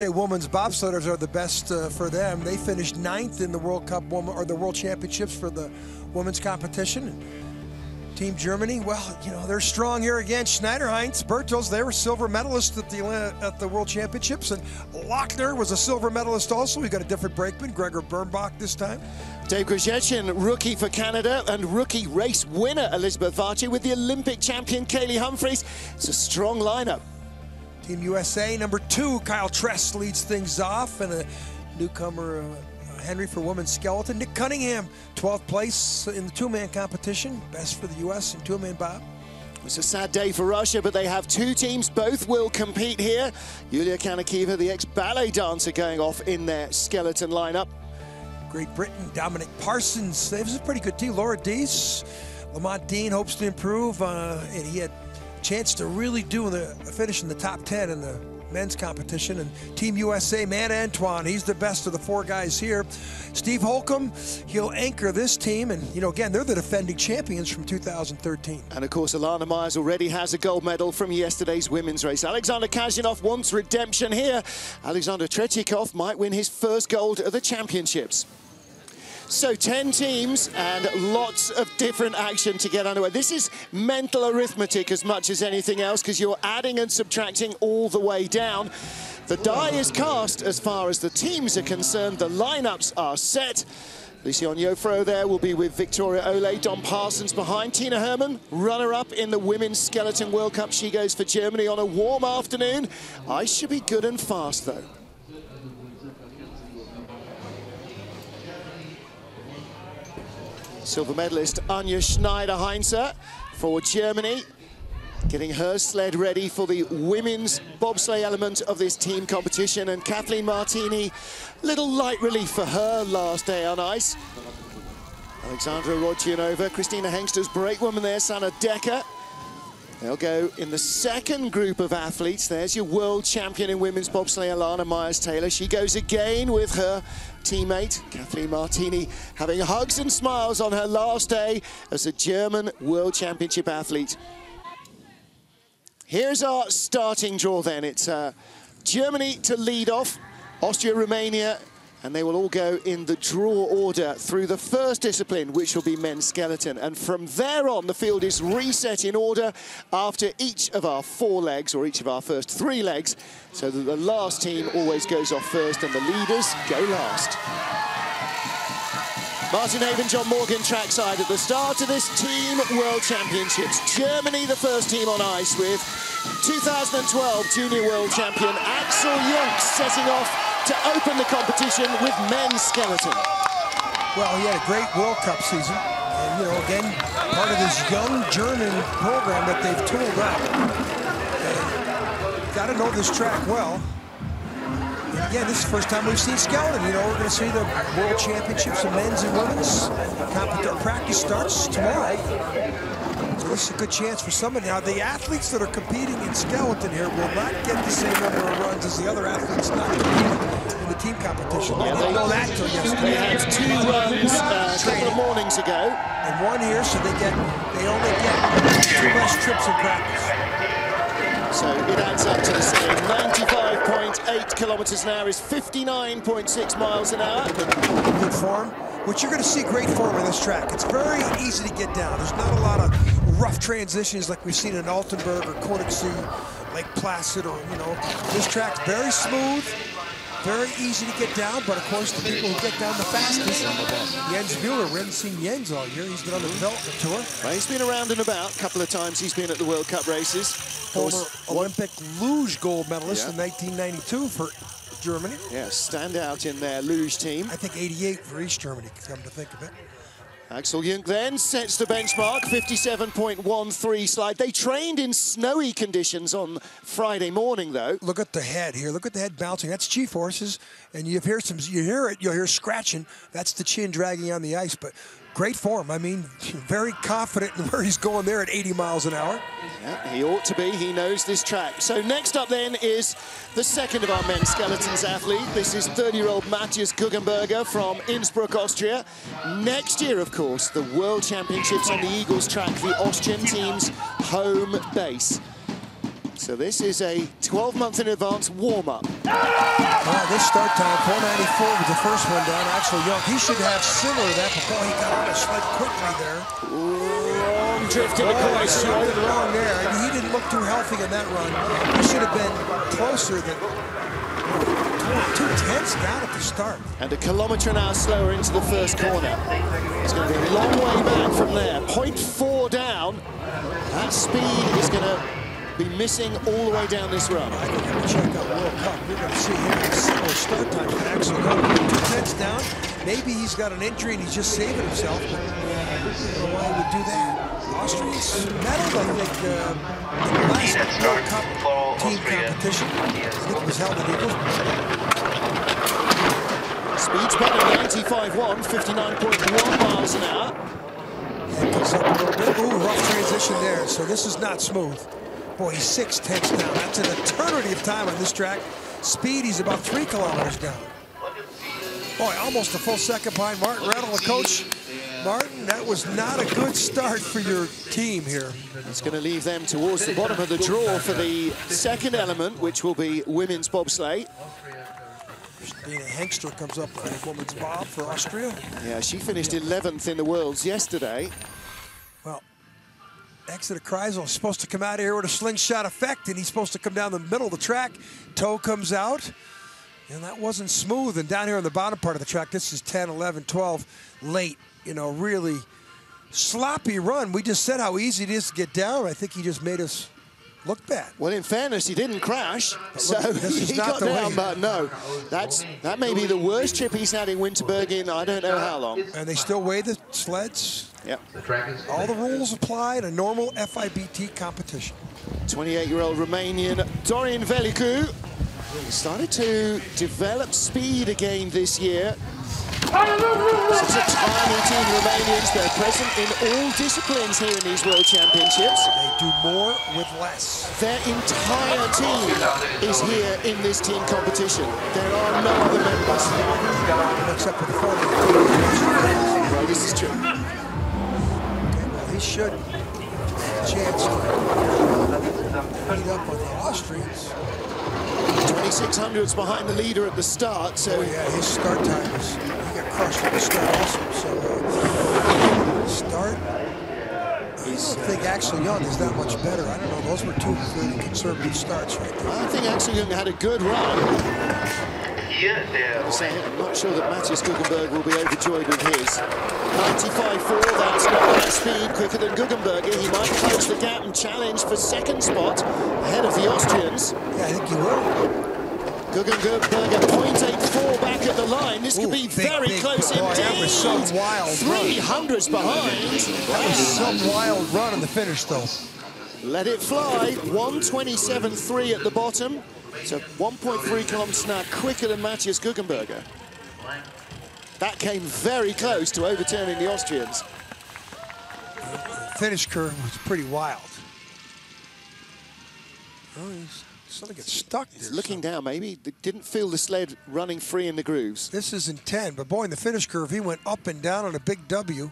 Women's bobsledders are the best uh, for them. They finished ninth in the World Cup woman or the World Championships for the women's competition. Team Germany, well, you know they're strong here again. Schneider, Heinz, Bertels, they were silver medalists at the uh, at the World Championships, and Lochner was a silver medalist also. We got a different brakeman, Gregor Bermbach this time. Dave Greszczyszyn, rookie for Canada and rookie race winner Elisabeth Vathje with the Olympic champion Kaillie Humphries. It's a strong lineup. Team USA, number two, Kyle Tress leads things off, and a newcomer, uh, Henry for women's skeleton. Nick Cunningham, 12th place in the two-man competition, best for the U.S. in two-man bob. It's a sad day for Russia, but they have two teams. Both will compete here. Yulia Kanakina, the ex-ballet dancer, going off in their skeleton lineup. Great Britain, Dominic Parsons. This is a pretty good team. Laura Deas, Lamin Deen hopes to improve, uh, and he had chance to really do the finish in the top 10 in the men's competition. And Team USA, Matt Antoine, he's the best of the four guys here. Steve Holcomb, he'll anchor this team. And, you know, again, they're the defending champions from 2013. And, of course, Elana Meyers already has a gold medal from yesterday's women's race. Alexander Kasyanov wants redemption here. Alexander Tretiakov might win his first gold at the championships. So 10 teams and lots of different action to get underway. This is mental arithmetic as much as anything else because you're adding and subtracting all the way down. The die is cast as far as the teams are concerned. The lineups are set. Lucian Jofro there will be with Victoria Ole, Dom Parsons behind. Tina Hermann, runner-up in the Women's Skeleton World Cup. She goes for Germany on a warm afternoon. Ice should be good and fast, though. Silver medalist Anja Schneider-Heinze for Germany, getting her sled ready for the women's bobsleigh element of this team competition. And Cathleen Martini, little light relief for her last day on ice. Alexandra Rodionova, Christina Hengster's brakewoman there, Sana Decker. They'll go in the second group of athletes. There's your world champion in women's bobsleigh, Elana Meyers-Taylor. She goes again with her teammate, Cathleen Martini, having hugs and smiles on her last day as a German World Championship athlete. Here's our starting draw then. It's uh, Germany to lead off, Austria, Romania, and they will all go in the draw order through the first discipline, which will be men's skeleton. And from there on, the field is reset in order after each of our four legs, or each of our first three legs, so that the last team always goes off first and the leaders go last. Martin Haven, John Morgan trackside at the start of this Team World Championships. Germany, the first team on ice with 2012 Junior World Champion Axel Jungk setting off to open the competition with men's skeleton. Well, he had a great World Cup season. And, you know, again, part of this young German program that they've tooled up. Got to know this track well. And again, this is the first time we've seen skeleton. You know, we're going to see the World Championships of men's and women's. Practice starts tomorrow. This is a good chance for somebody. Now, the athletes that are competing in skeleton here will not get the same number of runs as the other athletes not competing in the team competition. Yeah, they didn't know that until yesterday. They had two runs uh, a couple of mornings ago. And one here, so they get they only get two less trips in practice. So it adds up to the same. 95.8 kilometers an hour is 59.6 miles an hour. Good form. Which you're going to see great form on this track. It's very easy to get down. There's not a lot of rough transitions like we've seen in Altenberg or Königssee, Lake Placid, or, you know, this track's very smooth. Very easy to get down, but of course the people who get down the fastest, Jens Mueller. We haven't seen Jens all year. He's been on the development tour. Well, he's been around and about a couple of times. He's been at the World Cup races. Former Olympic luge gold medalist yeah. in 1992 for Germany. Yeah, stand out in their luge team. I think 88 for East Germany, come to think of it. Axel Jungk then sets the benchmark, 57.13 slide. They trained in snowy conditions on Friday morning, though. Look at the head here. Look at the head bouncing. That's G-forces, and you hear some. You hear it. You'll hear scratching. That's the chin dragging on the ice. But great form. I mean, very confident in where he's going there at 80 miles an hour. Yeah, he ought to be. He knows this track. So next up then is the second of our men's skeletons athlete. This is 30-year-old Matthias Guggenberger from Innsbruck, Austria. Next year, of course, the World Championships on the Igls track, the Austrian team's home base. So this is a 12 month in advance warm-up. This start time, 494 with the first one down. Axel Jungk, he should have similar to that before he got on a sled quickly there. Long drift in the Oh, something wrong there. I mean, he didn't look too healthy in that run. He should have been closer than two tenths down at the start. And a kilometre an hour slower into the first corner. It's going to be a long way back from there. 0.4 down. That speed is going to be missing all the way down this run. I think if we check out World Cup, we're going to see him in similar start time to Axel Jungk. Two tenths down. Maybe he's got an injury and he's just saving himself. But I why he would do that. Austrians medaled, I think, uh, in the last World Cup team competition. I think it was held in Igls. Speed's better, 95.1, 59.1 miles an hour. That goes up a little bit. Ooh, rough transition there. So this is not smooth. Boy, he's six tenths down. That's an eternity of time on this track. Speed, he's about three kilometers down. Boy, almost a full second behind Martin Rettl, the coach. Martin, that was not a good start for your team here. It's going to leave them towards the bottom of the draw for the second element, which will be women's bobsleigh. Dina Hengster comes up with women's bob for Austria. Yeah, she finished 11th in the Worlds yesterday. Exeter Kreisel is oh, supposed to come out of here with a slingshot effect, and he's supposed to come down the middle of the track. Toe comes out, and that wasn't smooth. And down here on the bottom part of the track, this is 10, 11, 12, late. You know, really sloppy run. We just said how easy it is to get down. I think he just made us look bad. Well, in fairness, he didn't crash, so he got the down, way. but no. That's, that may be the worst trip he's had in Winterberg in I don't know how long. And they still weigh the sleds. Yep. All the rules apply in a normal FIBT competition. 28-year-old Romanian Dorin Velicu started to develop speed again this year. Such a tiny team, Romanians. They're present in all disciplines here in these World Championships. They do more with less. Their entire team is here in this team competition. There are no other members. Except for the 40. Right, this is true. Okay, well, he should have a chance to beat up on the Austrians. 2600s behind the leader at the start, so Oh, yeah, his start time is, he got crushed at the start also. So, uh, start, I don't think Axel Jungk is that much better. I don't know. Those were two very conservative starts right there. I think Axel Jungk had a good run. Hier der I'm not sure that Matthias Guggenberg will be overjoyed with his. 95.4, that's not that speed, quicker than Guggenberger. He might close the gap and challenge for second spot ahead of the Austrians. Yeah, I think he will. Guggenberger 0.84 back at the line. This could Ooh, be big, very big, close boy, indeed. that was some wild run. 300s behind. That was some wild run in the finish, though. Let it fly. 127.3 at the bottom. So 1.3 kilometers an hour quicker than Matthias Guggenberger. That came very close to overturning the Austrians. Finish curve was pretty wild. Oh, he's sort of gets stuck there. Looking down, maybe didn't feel the sled running free in the grooves. This is in 10, but boy, in the finish curve, he went up and down on a big W.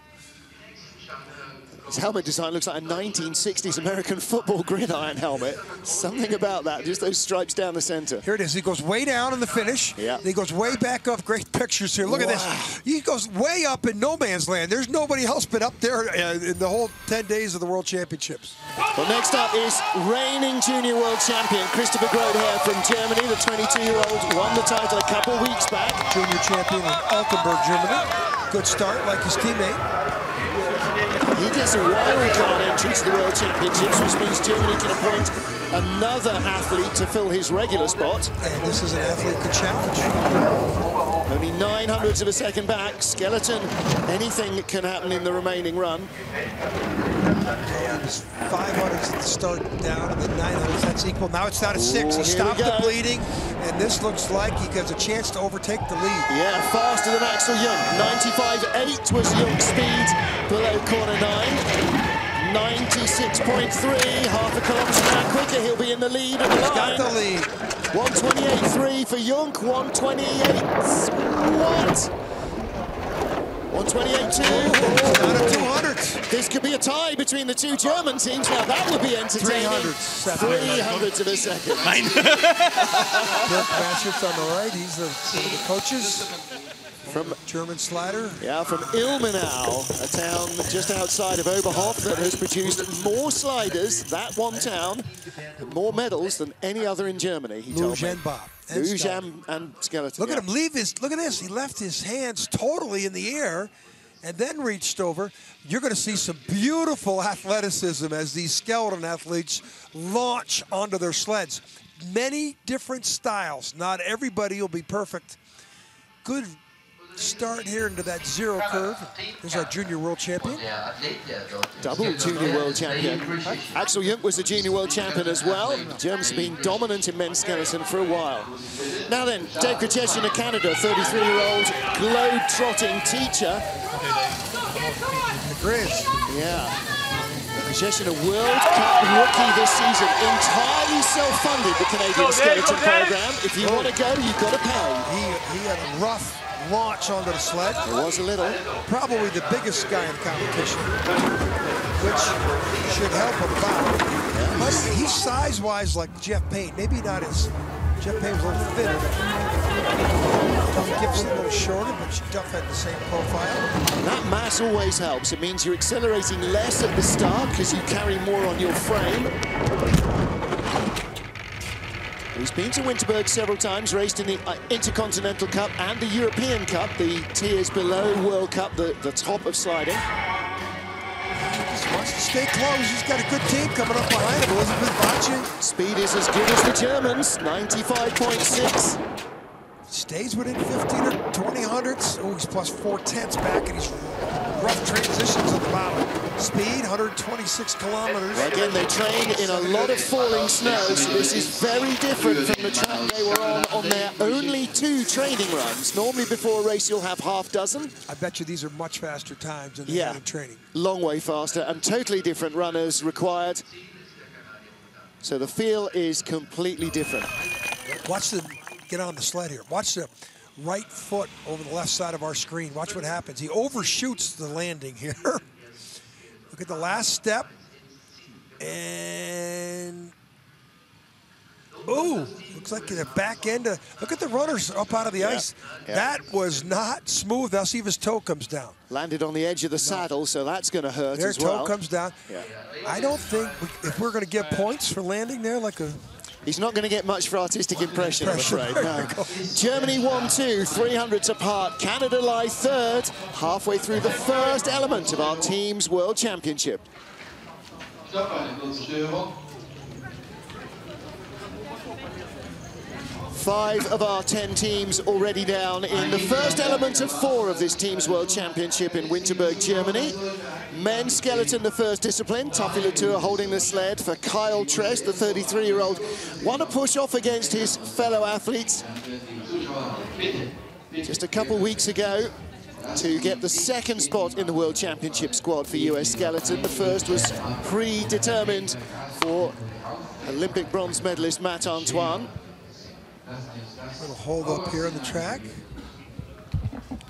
His helmet design looks like a 1960s American football gridiron helmet. Something about that, just those stripes down the center. Here it is. He goes way down in the finish. Yeah. He goes way back up. Great pictures here. Look at this. He goes way up in no man's land. There's nobody else but up there uh, in the whole 10 days of the World Championships. Well, next up is reigning junior world champion Christopher Grotheer from Germany. The 22-year-old won the title a couple weeks back. Junior champion in Altenberg, Germany. Good start, like his teammate. He gets a wild card entry to the World Championships, which means Germany can appoint another athlete to fill his regular spot. And this is an athlete to challenge. Only nine hundredths of a second back. Skeleton, anything that can happen in the remaining run. He was 500 at the start down, and then 900. That's equal. Now it's down to six. Ooh, he stopped the bleeding, and this looks like he has a chance to overtake the lead. Yeah, faster than Axel Jungk. 95.8 was Jungk's speed below corner nine. 96.3, half a kilometre an hour quicker. He'll be in the lead at the line. Got the line. lead. 128.3 for Jungk, 128. What? 128-2. Down to 200. This could be a tie between the two German teams. Now that would be entertaining. 300s. Three hundredths of a second. Dirk Matschenz on the right. He's the, one of the coaches. From German slider. yeah, from Ilmenau, a town just outside of Oberhof that has produced more sliders, that one town, more medals than any other in Germany, he told me. Lujan Bob. and Skeleton. and, and skeleton. Look yeah. at him leave his, look at this. He left his hands totally in the air and then reached over. You're going to see some beautiful athleticism as these skeleton athletes launch onto their sleds. Many different styles. Not everybody will be perfect. Good start here into that zero curve. There's our junior world champion. Double junior world champion. Axel Jungk was a junior world champion as well. The Germans have been dominant in men's skeleton for a while. Now then, Dave Greszczyszyn of Canada, 33-year-old globe-trotting teacher. The Grizz. Yeah. Kracheshin, a World Cup rookie this season, entirely self-funded, the Canadian skeleton program. If you want to go, you've got to pay. He, he had a rough launch onto the sled. It was a little. Probably the biggest guy in the competition, which should help him out. But he's size-wise like Jeff Pain. Maybe not as Jeff Pain was a little thinner. Duff Gibson a little shorter, but Duff had the same profile. That mass always helps. It means you're accelerating less at the start because you carry more on your frame. He's been to Winterberg several times, raced in the uh, Intercontinental Cup and the European Cup, the tiers below World Cup, the, the top of sliding. Just wants to stay close. He's got a good team coming up behind him. Elisabeth Vathje Speed is as good as the Germans, 95.6. stays within 15 or 20 hundredths. Oh, he's plus four tenths back, and he's rough transitions at the bottom. Speed, 126 kilometers. Well, again, they train in a lot of falling snow, so this is very different from the track they were on on their only two training runs. Normally before a race you'll have half dozen. I bet you these are much faster times than Yeah. training. Long way faster and totally different runners required. So the feel is completely different. Watch them get on the sled here. Watch the right foot over the left side of our screen. Watch what happens. He overshoots the landing here. Look at the last step. And oh, looks like the back end. Of, look at the runners up out of the ice. yeah. That was not smooth. I'll see if his toe comes down. Landed on the edge of the saddle, so that's going to hurt Their as toe well. comes down. Yeah. I don't think we, if we're going to give points for landing there, like a He's not going to get much for artistic impression, I'm afraid. No. Oh, Germany 1-2, 300s apart. Canada lie third, halfway through the first element of our team's World Championship. Five of our 10 teams already down in the first element of four of this team's World Championship in Winterberg, Germany. Men's skeleton, the first discipline. Tuffy Latour holding the sled for Kyle Tress, the 33-year-old. Won to push-off against his fellow athletes just a couple weeks ago to get the second spot in the World Championship squad for US Skeleton. The first was predetermined for Olympic bronze medalist Matt Antoine. Little hold up here on the track.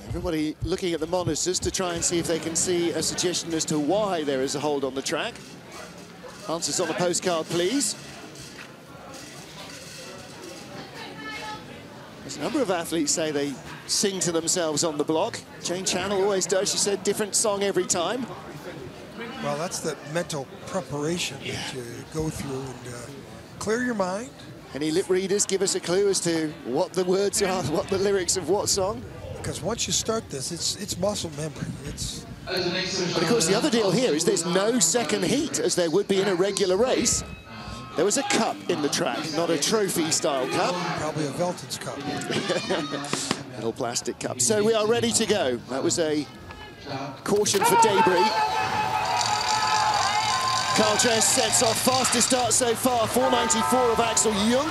Everybody looking at the monitors to try and see if they can see a suggestion as to why there is a hold on the track. Answers on the postcard, please. There's a number of athletes say they sing to themselves on the block. Jane Channel always does. She said different song every time. Well, that's the mental preparation that you go through and uh, clear your mind. Any lip readers give us a clue as to what the words are, what the lyrics of what song? Because once you start this, it's it's muscle memory. It's But of course, the other deal here is there's no second heat, as there would be in a regular race. There was a cup in the track, not a trophy-style cup. probably a Velton's cup. Little plastic cup. So we are ready to go. That was a caution for debris. Carl Tress sets off fastest start so far, 494 of Axel Jungk.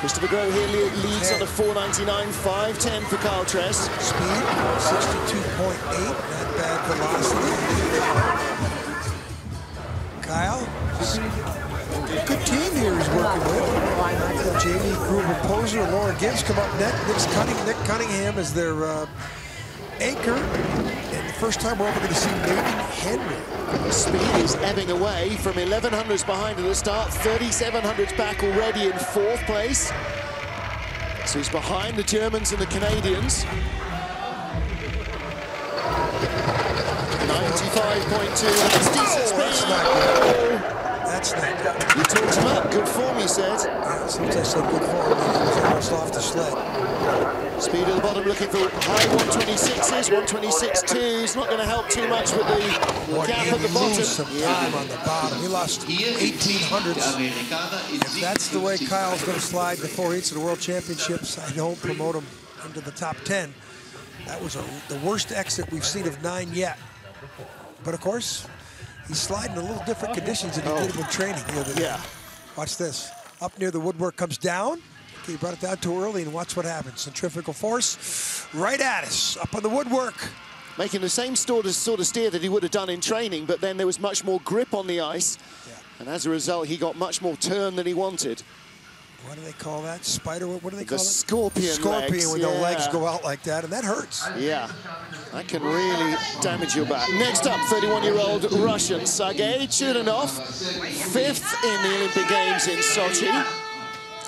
Christopher Grotheer le- leads on a 499, 510 for Carl Tress. Speed, 62.8, not bad velocity. Kyle, good team here he's working with. Jamie Greubel Poser Laura Gibbs come up next. Cunning, Nick Cunningham is their uh, anchor. First time we're ever going to see Nathan Henry. Speed is ebbing away from 1100s behind at the start, 3700s back already in fourth place. So he's behind the Germans and the Canadians. 95.2, that's decent Oh, speed. good. That's not good. You talked him up, good form, you said. Yeah, sometimes I said good form. He was almost off the sled. Speed at the bottom looking for high 126s, 126.2s. Not going to help too much with the Boy, gap at the bottom. some time on the bottom. He lost 1800s. If that's the way Kyle's going to slide the four eights of the World Championships, I don't promote him into the top 10. That was a, the worst exit we've seen of nine yet. But of course, he's sliding in a little different conditions than he oh. did when training the other day. Yeah. Watch this. Up near the woodwork comes down. Okay, he brought it down too early, and watch what happens. Centrifugal force right at us, up on the woodwork. making the same sort of, sort of steer that he would have done in training, but then there was much more grip on the ice. Yeah. And as a result, he got much more turn than he wanted. What do they call that? Spider, what do they The call it? scorpion Scorpion legs, when the legs go out like that, and that hurts. Yeah, that can really damage your back. Next up, 31-year-old Russian Sergei Chudinov, fifth in the Olympic Games in Sochi.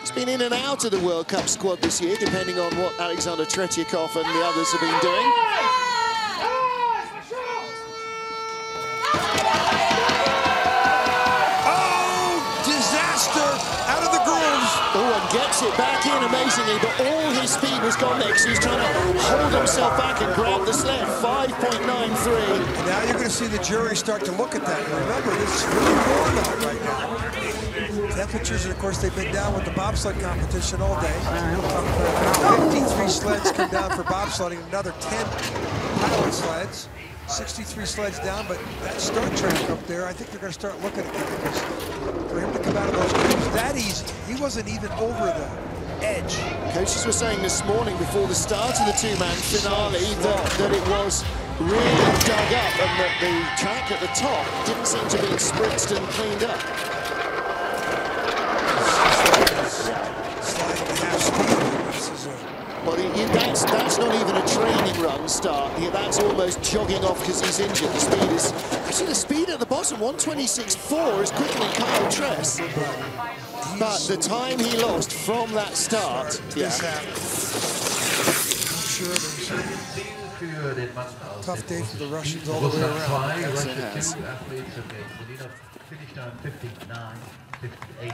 He's been in and out of the World Cup squad this year, depending on what Alexander Tretyakov and the others have been doing. Oh, disaster out of the. Oh, and gets it back in amazingly, but all his speed was gone there 'cause he was trying to hold himself back and grab the sled. 5.93. And now you're going to see the jury start to look at that. And remember, this is really warm out right now. Temperatures, and of course, they've been down with the bobsled competition all day. 53 sleds come down for bobsledding, another 10 pilot sleds. 63 sleds down, but that start track up there, I think they're going to start looking at because for him to come out of those grooves that easy, he wasn't even over the edge. Coaches were saying this morning before the start of the two-man finale that, that it was really dug up and that the track at the top didn't seem to be spritzed and cleaned up. Sliding at half speed. This is a Well, he, he- that's, that's not even a training run start. He- that's almost jogging off because he's injured. The speed is... Actually, the speed at the bottom, 126.4, is quicker than Kyle Tress. But the time he lost from that start... Yeah. this happened. I'm sure there's a tough day for the Russians all the way around. Yes, it has. Two athletes have made Medina finished on 59, 58.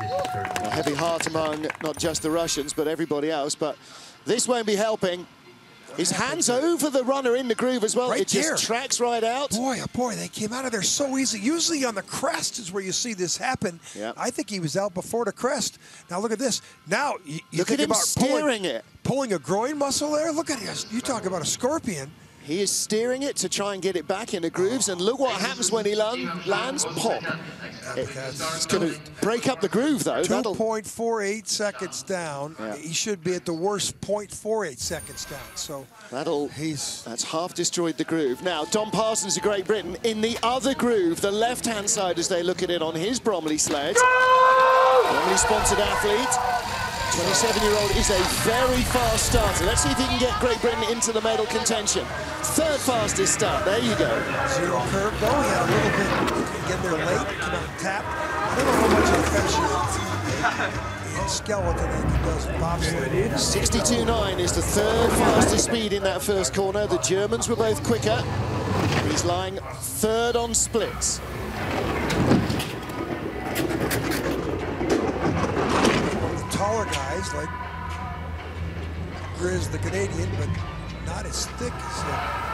This is her. A heavy heart among not just the Russians, but everybody else. But this won't be helping. His hands over the runner in the groove as well. Right it just there. tracks right out. Boy, oh boy, they came out of there so easy. Usually on the crest is where you see this happen. Yep. I think he was out before the crest. Now look at this. Now you, you Look at him about pulling, it. pulling a groin muscle there. Look at this. You talk about a scorpion. He is steering it to try and get it back in the grooves. And look what happens when he lan- lands. Pop. It's going to break up the groove, though. That'll 2.48 seconds down. Yeah. He should be at the worst 0.48 seconds down. So That'll he's That's half destroyed the groove. Now, Dom Parsons of Great Britain in the other groove, the left-hand side as they look at it on his Bromley sled. Bromley-sponsored athlete. 27-year-old is a very fast starter. Let's see if he can get Great Britain into the medal contention. Third fastest start. There you go. zero curve though. He had a little bit get there late, come out tap. I don't know how much of the finish in skeleton he does bobsled. 62.9 is the third fastest speed in that first corner. The Germans were both quicker. He's lying third on splits. Taller guys like Grizz the Canadian, but not as thick as him.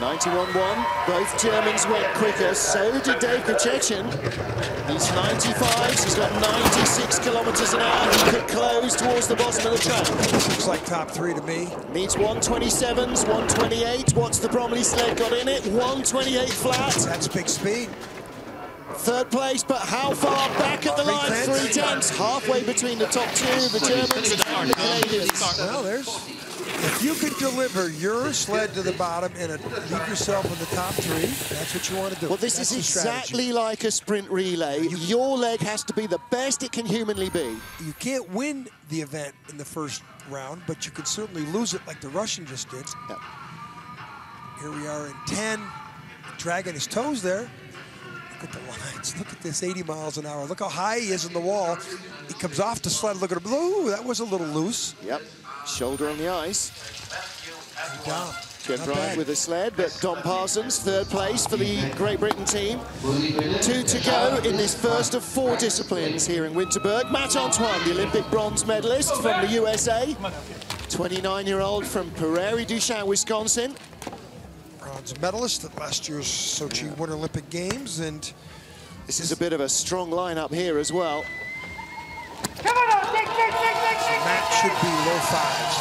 91-1. Both Germans went quicker. So did Dave Greszczyszyn. He's 95. He's got 96 kilometers an hour. He could close towards the bottom of the track. Looks like top three to me. Needs 127s, 128. What's the Bromley sled got in it? 128 flat. That's big speed. Third place, but how far back at the line? Three tenths. Halfway between the top two, the Germans and the Canadians. Well, there's if you could deliver your sled to the bottom and leave yourself in the top three, that's what you want to do. Well, this That's is the strategy. exactly like a sprint relay. Your leg has to be the best it can humanly be. You can't win the event in the first round, but you can certainly lose it like the Russian just did. Yeah. Here we are in 10, dragging his toes there. Look at the lines. Look at this, 80 miles an hour. Look how high he is in the wall. He comes off the sled. Look at him. Ooh, that was a little loose. Yep, shoulder on the ice. Not Bryant with the sled, but Dom Parsons, third place for the Great Britain team. Two to go in this first of four disciplines here in Winterberg. Matt Antoine, the Olympic bronze medalist from the USA. 29-year-old from Prairie du Chien, Wisconsin. Bronze medalist at last year's Sochi Winter Olympic Games. And This is a bit of a strong lineup here as well. Matt should be low fives,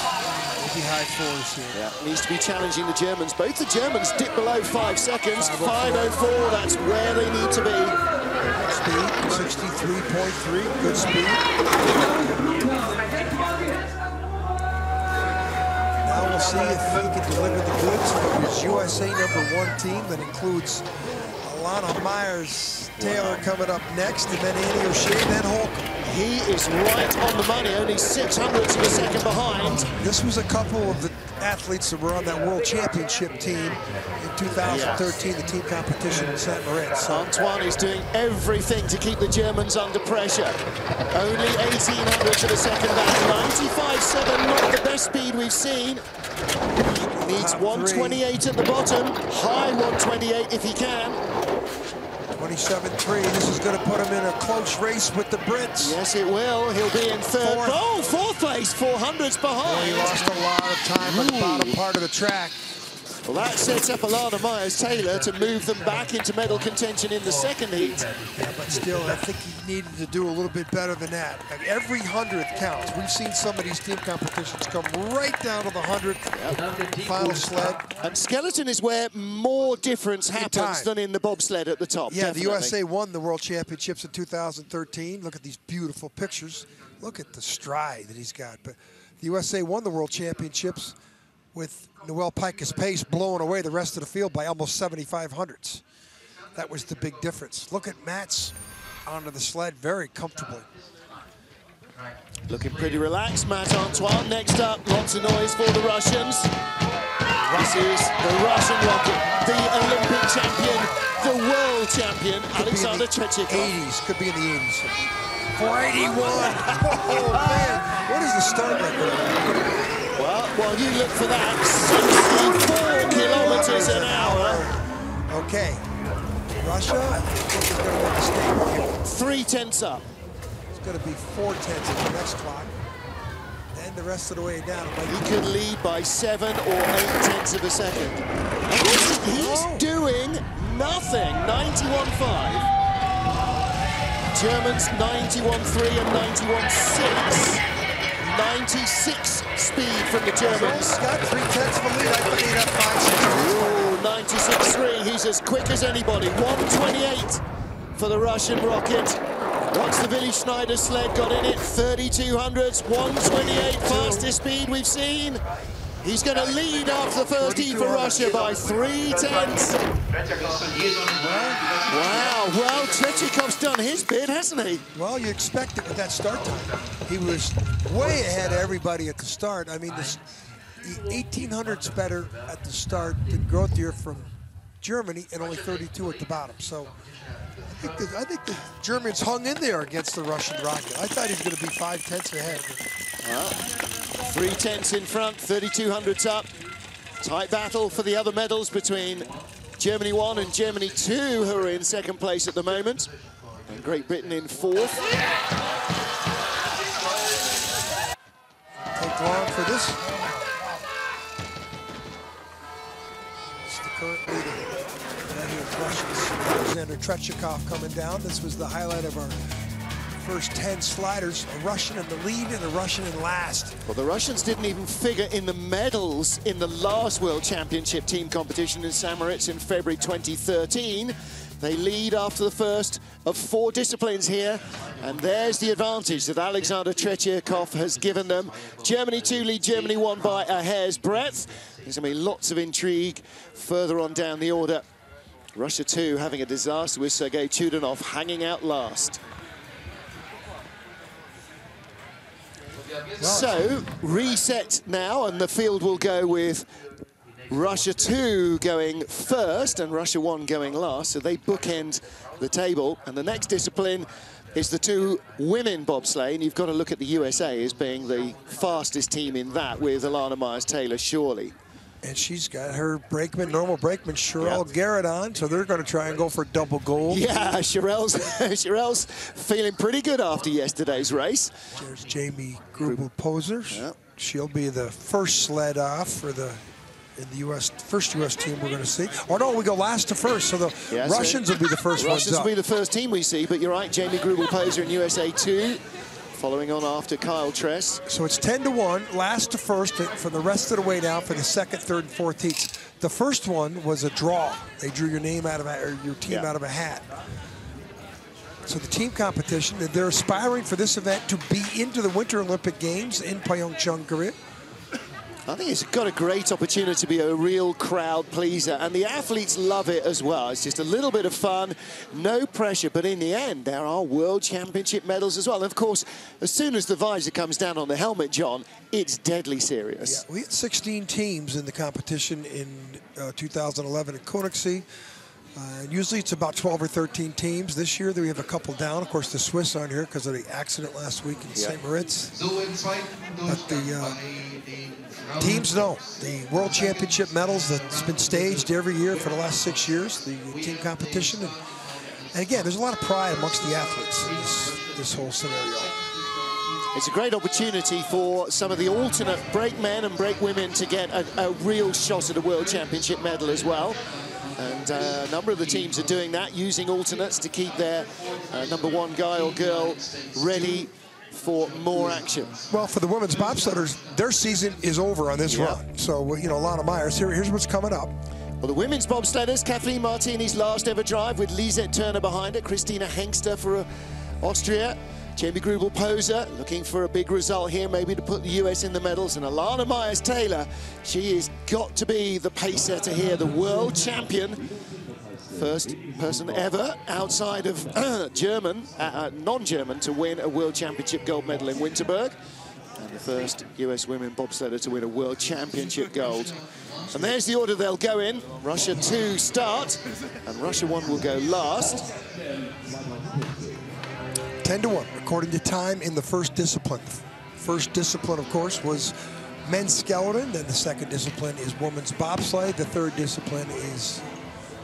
maybe high fours here. Yeah, needs to be challenging the Germans. Both the Germans dip below five seconds. 5.04, that's where they need to be. Speed, 63.3, good speed. Now we'll see if he can deliver the goods for his USA number one team that includes Elana Meyers Taylor coming up next, and then Annie O'Shea, then Holcomb. He is right on the money, only six hundredths of a second behind. This was a couple of the athletes that were on that world championship team in 2013, the team competition in St. Moritz. So Antoine is doing everything to keep the Germans under pressure. Only 18 hundredths of a second back. 95.7, not the best speed we've seen. He needs Top 128 at the bottom. High 128 if he can. 27-3, this is going to put him in a close race with the Brits. Yes, it will. He'll be in third. Fourth. Oh, fourth place, 400s Well, he lost a lot of time on the bottom part of the track. Well, that sets up Elana Meyers-Taylor to move them back into medal contention in the second heat. Yeah, but still, I think he needed to do a little bit better than that. Like every hundredth counts. We've seen some of these team competitions come right down to the hundredth final sled. And skeleton is where more difference happens than in the bobsled at the top. Yeah, the. USA won the World Championships in 2013. Look at these beautiful pictures. Look at the stride that he's got. But the USA won the World Championships with Noelle Pikus-Pace blowing away the rest of the field by almost 7,500 hundredths. That was the big difference. Look at Matt's onto the sled very comfortably. Looking pretty relaxed, Matt Antoine. Next up, lots of noise for the Russians. This is the Russian rocket, the Olympic champion, the world champion, Alexander Could the Tretiakov. 80s. Could be in the 80s. 481. Oh, man. What is the start record? Well, while you look for that, 64 kilometers an hour. Okay. Russia, is going to win the state. Three tenths up. It's going to be four tenths at the next clock. And the rest of the way down. He could lead by seven or eight tenths of a second. And he's, he's Oh. doing nothing. 91.5. Germans 91.3 and 91.6. 96 speed from the Germans. Got three tenths of a lead. I he'd five. Ooh, 96.3. He's as quick as anybody. 128 for the Russian rocket. Once the Willy Schneider sled got in it, 3200s, 128 fastest speed we've seen. He's going to lead after the first heat for Russia by three tenths. Wow, well, Tretiakov's done his bit, hasn't he? Well, you expect it with that start time. He was way ahead of everybody at the start. I mean, this, the 1800s better at the start than Grotheer from Germany and only 32 at the bottom. So I think, the, I think the Germans hung in there against the Russian rocket. I thought he was going to be five tenths ahead. Three tenths in front, 3200s up. Tight battle for the other medals between Germany 1 and Germany 2, who are in second place at the moment. And Great Britain in fourth. Take long for this. It's the current leader. Right here, it's Alexander Tretiakov coming down. This was the highlight of our first 10 sliders. A Russian in the lead and a Russian in last. Well, the Russians didn't even figure in the medals in the last World Championship team competition in St. Moritz in February 2013. They lead after the first of four disciplines here. And there's the advantage that Alexander Tretiakov has given them. Germany 2 lead Germany 1 by a hair's breadth. There's going to be lots of intrigue further on down the order. Russia 2 having a disaster with Sergei Chudinov hanging out last. So, reset now, and the field will go with Russia 2 going first and Russia 1 going last, so they bookend the table. And the next discipline is the two women bobsleigh, and you've got to look at the USA as being the fastest team in that with Elana Meyers-Taylor, surely. And she's got her brakeman, normal brakeman, Cherrelle Yep. Garrett on, so they're going to try and go for double gold. Yeah, Cherrelle's, Cherrelle's feeling pretty good after yesterday's race. There's Jamie Greubel Poser. Yep. She'll be the first sled off for the in the U.S. first U.S. team we're going to see. Or no, we go last to first, so the Yeah, so Russians will be the first ones Russians will be the first team we see, but you're right, Jamie Greubel-Poser in USA 2, following on after Kyle Tress. So it's 10 to 1, last to first for the rest of the way down for the second, third, and fourth heats. The first one was a draw. They drew your name out of a, or your team Yeah. out of a hat. So the team competition, they're aspiring for this event to be into the Winter Olympic Games in Pyeongchang, Korea. I think it's got a great opportunity to be a real crowd pleaser, and the athletes love it as well. It's just a little bit of fun, no pressure, but in the end, there are World Championship medals as well. And of course, as soon as the visor comes down on the helmet, John, it's deadly serious. We had 16 teams in the competition in uh, 2011 at Königssee. Uh, usually it's about 12 or 13 teams. This year we have a couple down. Of course, the Swiss aren't here because of the accident last week in Yeah. St. Moritz. So im zweiten But the, uh, bei den Frauen Teams know the World Championship medals that's been staged every year for the last six years, the team competition. And, and again, there's a lot of pride amongst the athletes in this, this whole scenario. It's a great opportunity for some of the alternate break brakemen and break women to get a, a real shot at a World Championship medal as well. And uh, a number of the teams are doing that, using alternates to keep their uh, number one guy or girl ready for more action. Well, for the women's bobsledders, their season is over on this Yeah. run. So, you know, Lana Meyers, here, here's what's coming up. Well, the women's bobsledders, Cathleen Martini's last ever drive with Lisette Turner behind her, Christina Hengster for uh, Austria, Jamie Greubel Poser looking for a big result here, maybe to put the US in the medals, and Elana Meyers Taylor, she has got to be the pace setter here, the world champion. First person ever outside of German, uh, uh, non-German, to win a World Championship gold medal in Winterberg. And the first US women bobsledder to win a World Championship gold. And there's the order they'll go in. Russia 2 start, and Russia 1 will go last. 10 to 1, according to time in the first discipline. First discipline, of course, was men's skeleton. Then the second discipline is women's bobsled. The third discipline is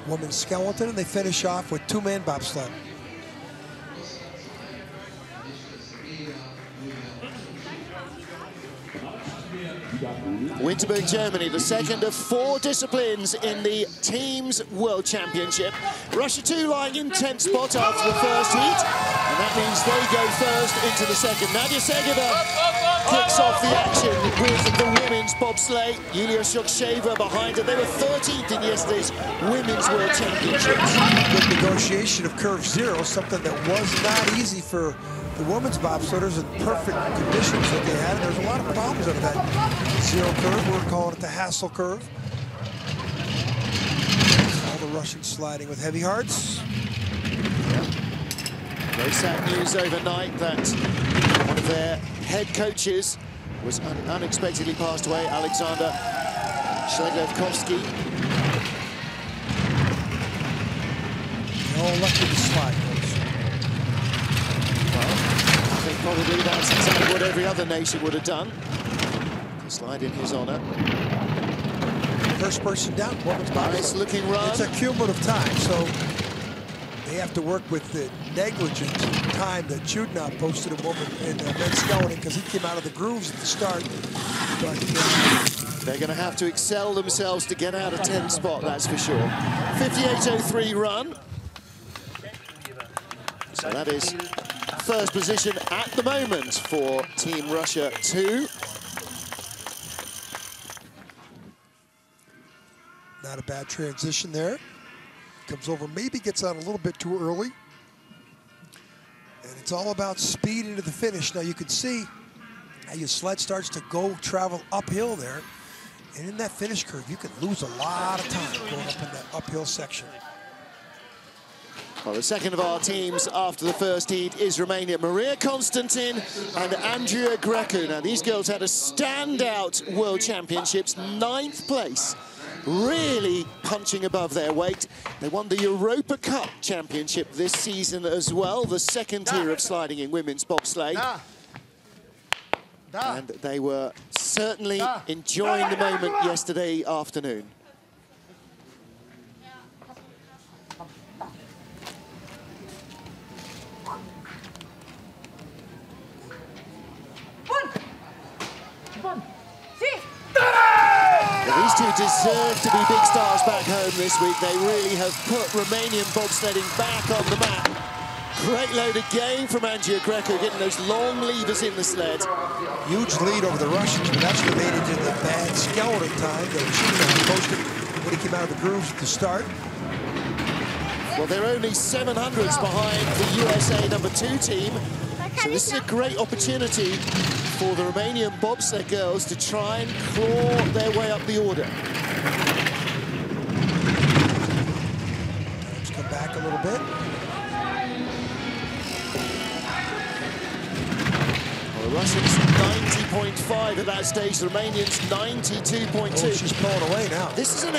women's skeleton. And they finish off with two-man bobsled. Winterberg, Germany, the second of four disciplines in the Teams World Championship. Russia 2 lying in 10th spot after the first heat, and that means they go first into the second. Nadia Segeva kicks off the action with the women's bobsleigh. Yulia Shuksheva behind her. They were 13th in yesterday's Women's World Championships. Good negotiation of curve zero, something that was not easy for the women's bobsledders in perfect conditions that they had. And There's a lot of problems of that zero curve. We're calling it the hassle curve. All the Russians sliding with heavy hearts. Very sad news overnight that one of their head coaches was un unexpectedly passed away, Alexander Shlegevkovsky. They're all lucky to slide. I think probably that's exactly what every other nation would have done. To slide in his honour. First person down, women's Nice looking run. It's a cumulative time, so they have to work with the negligent time that Chudinov posted a woman in uh, men's skeleton because he came out of the grooves at the start. But uh, They're going to have to excel themselves to get out of 10th spot, that's for sure. 58.03 run. So that is first position at the moment for Team Russia 2. not a bad transition there. Comes over, maybe gets out a little bit too early. And it's all about speed into the finish. Now you can see how your sled starts to go travel uphill there. And in that finish curve, you can lose a lot of time going up in that uphill section. Well, the second of our teams after the first heat is Romania. Maria Constantin and Andreea Grecu. Now, these girls had a standout World Championships, ninth place really punching above their weight. They won the Europa Cup Championship this season as well, the second tier of sliding in women's bobsleigh. And they were certainly enjoying the moment yesterday afternoon. Deserve to be big stars back home this week. They really have put Romanian bobsledding back on the map. Great load again from Andreea Grecu, getting those long levers in the sled. Huge lead over the Russians, but that's related to the bad skeleton time that Chino posted when he came out of the grooves at the start. Well, they're only 700s behind the USA number two team. So this is a great opportunity for the Romanian bobsled girls to try and claw their way up the order. Let's come back a little bit. Well, the Russians 90.5 at that stage, the Romanians 92.2. Oh, she's pulling away now. This is an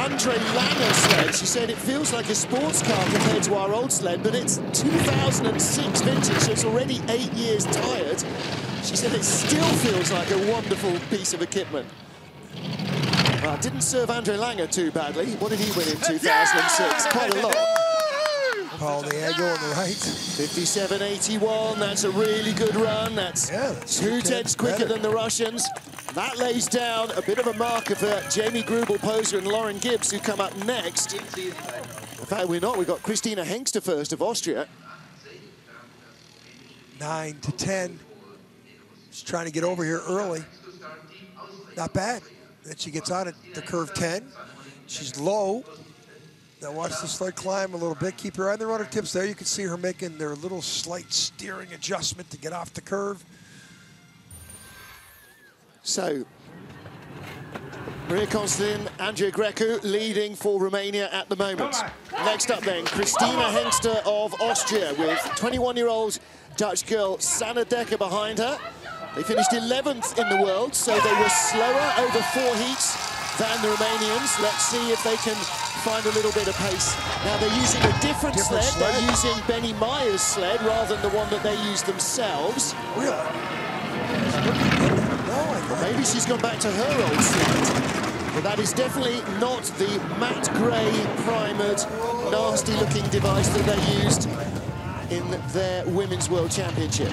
ex-André Lange sled. She said it feels like a sports car compared to our old sled, but it's 2006 vintage, so it's already eight years tired. She said it still feels like a wonderful piece of equipment. Well, didn't serve André Lange too badly. What did he win in 2006? Quite a lot. Paul Diego on the right. 57.81, that's a really good run. That's Yeah, that's two two tenths tenths quicker better. than the Russians. That lays down a bit of a marker for Jamie Greubel Poser and Lauren Gibbs, who come up next. In fact, we're not. We've got Christina Hengster first of Austria. Nine to 10. She's trying to get over here early. Not bad. Then she gets on at the curve 10. She's low. Now watch the sled climb a little bit. Keep your eye on the runner tips there. You can see her making their little slight steering adjustment to get off the curve. So, Maria Constantin, Andreea Grecu leading for Romania at the moment. Next up then, Christina Hengster of Austria with 21-year-old Dutch girl Sanne Dekker behind her. They finished 11th in the world, so they were slower over four heats than the Romanians. Let's see if they can find a little bit of pace. Now they're using a different, Different sled. They're using Benny Meyer's sled rather than the one that they used themselves. Really? I Maybe she's gone back to her old sled. But that is definitely not the matte grey primered, nasty looking device that they used in their Women's World Championship.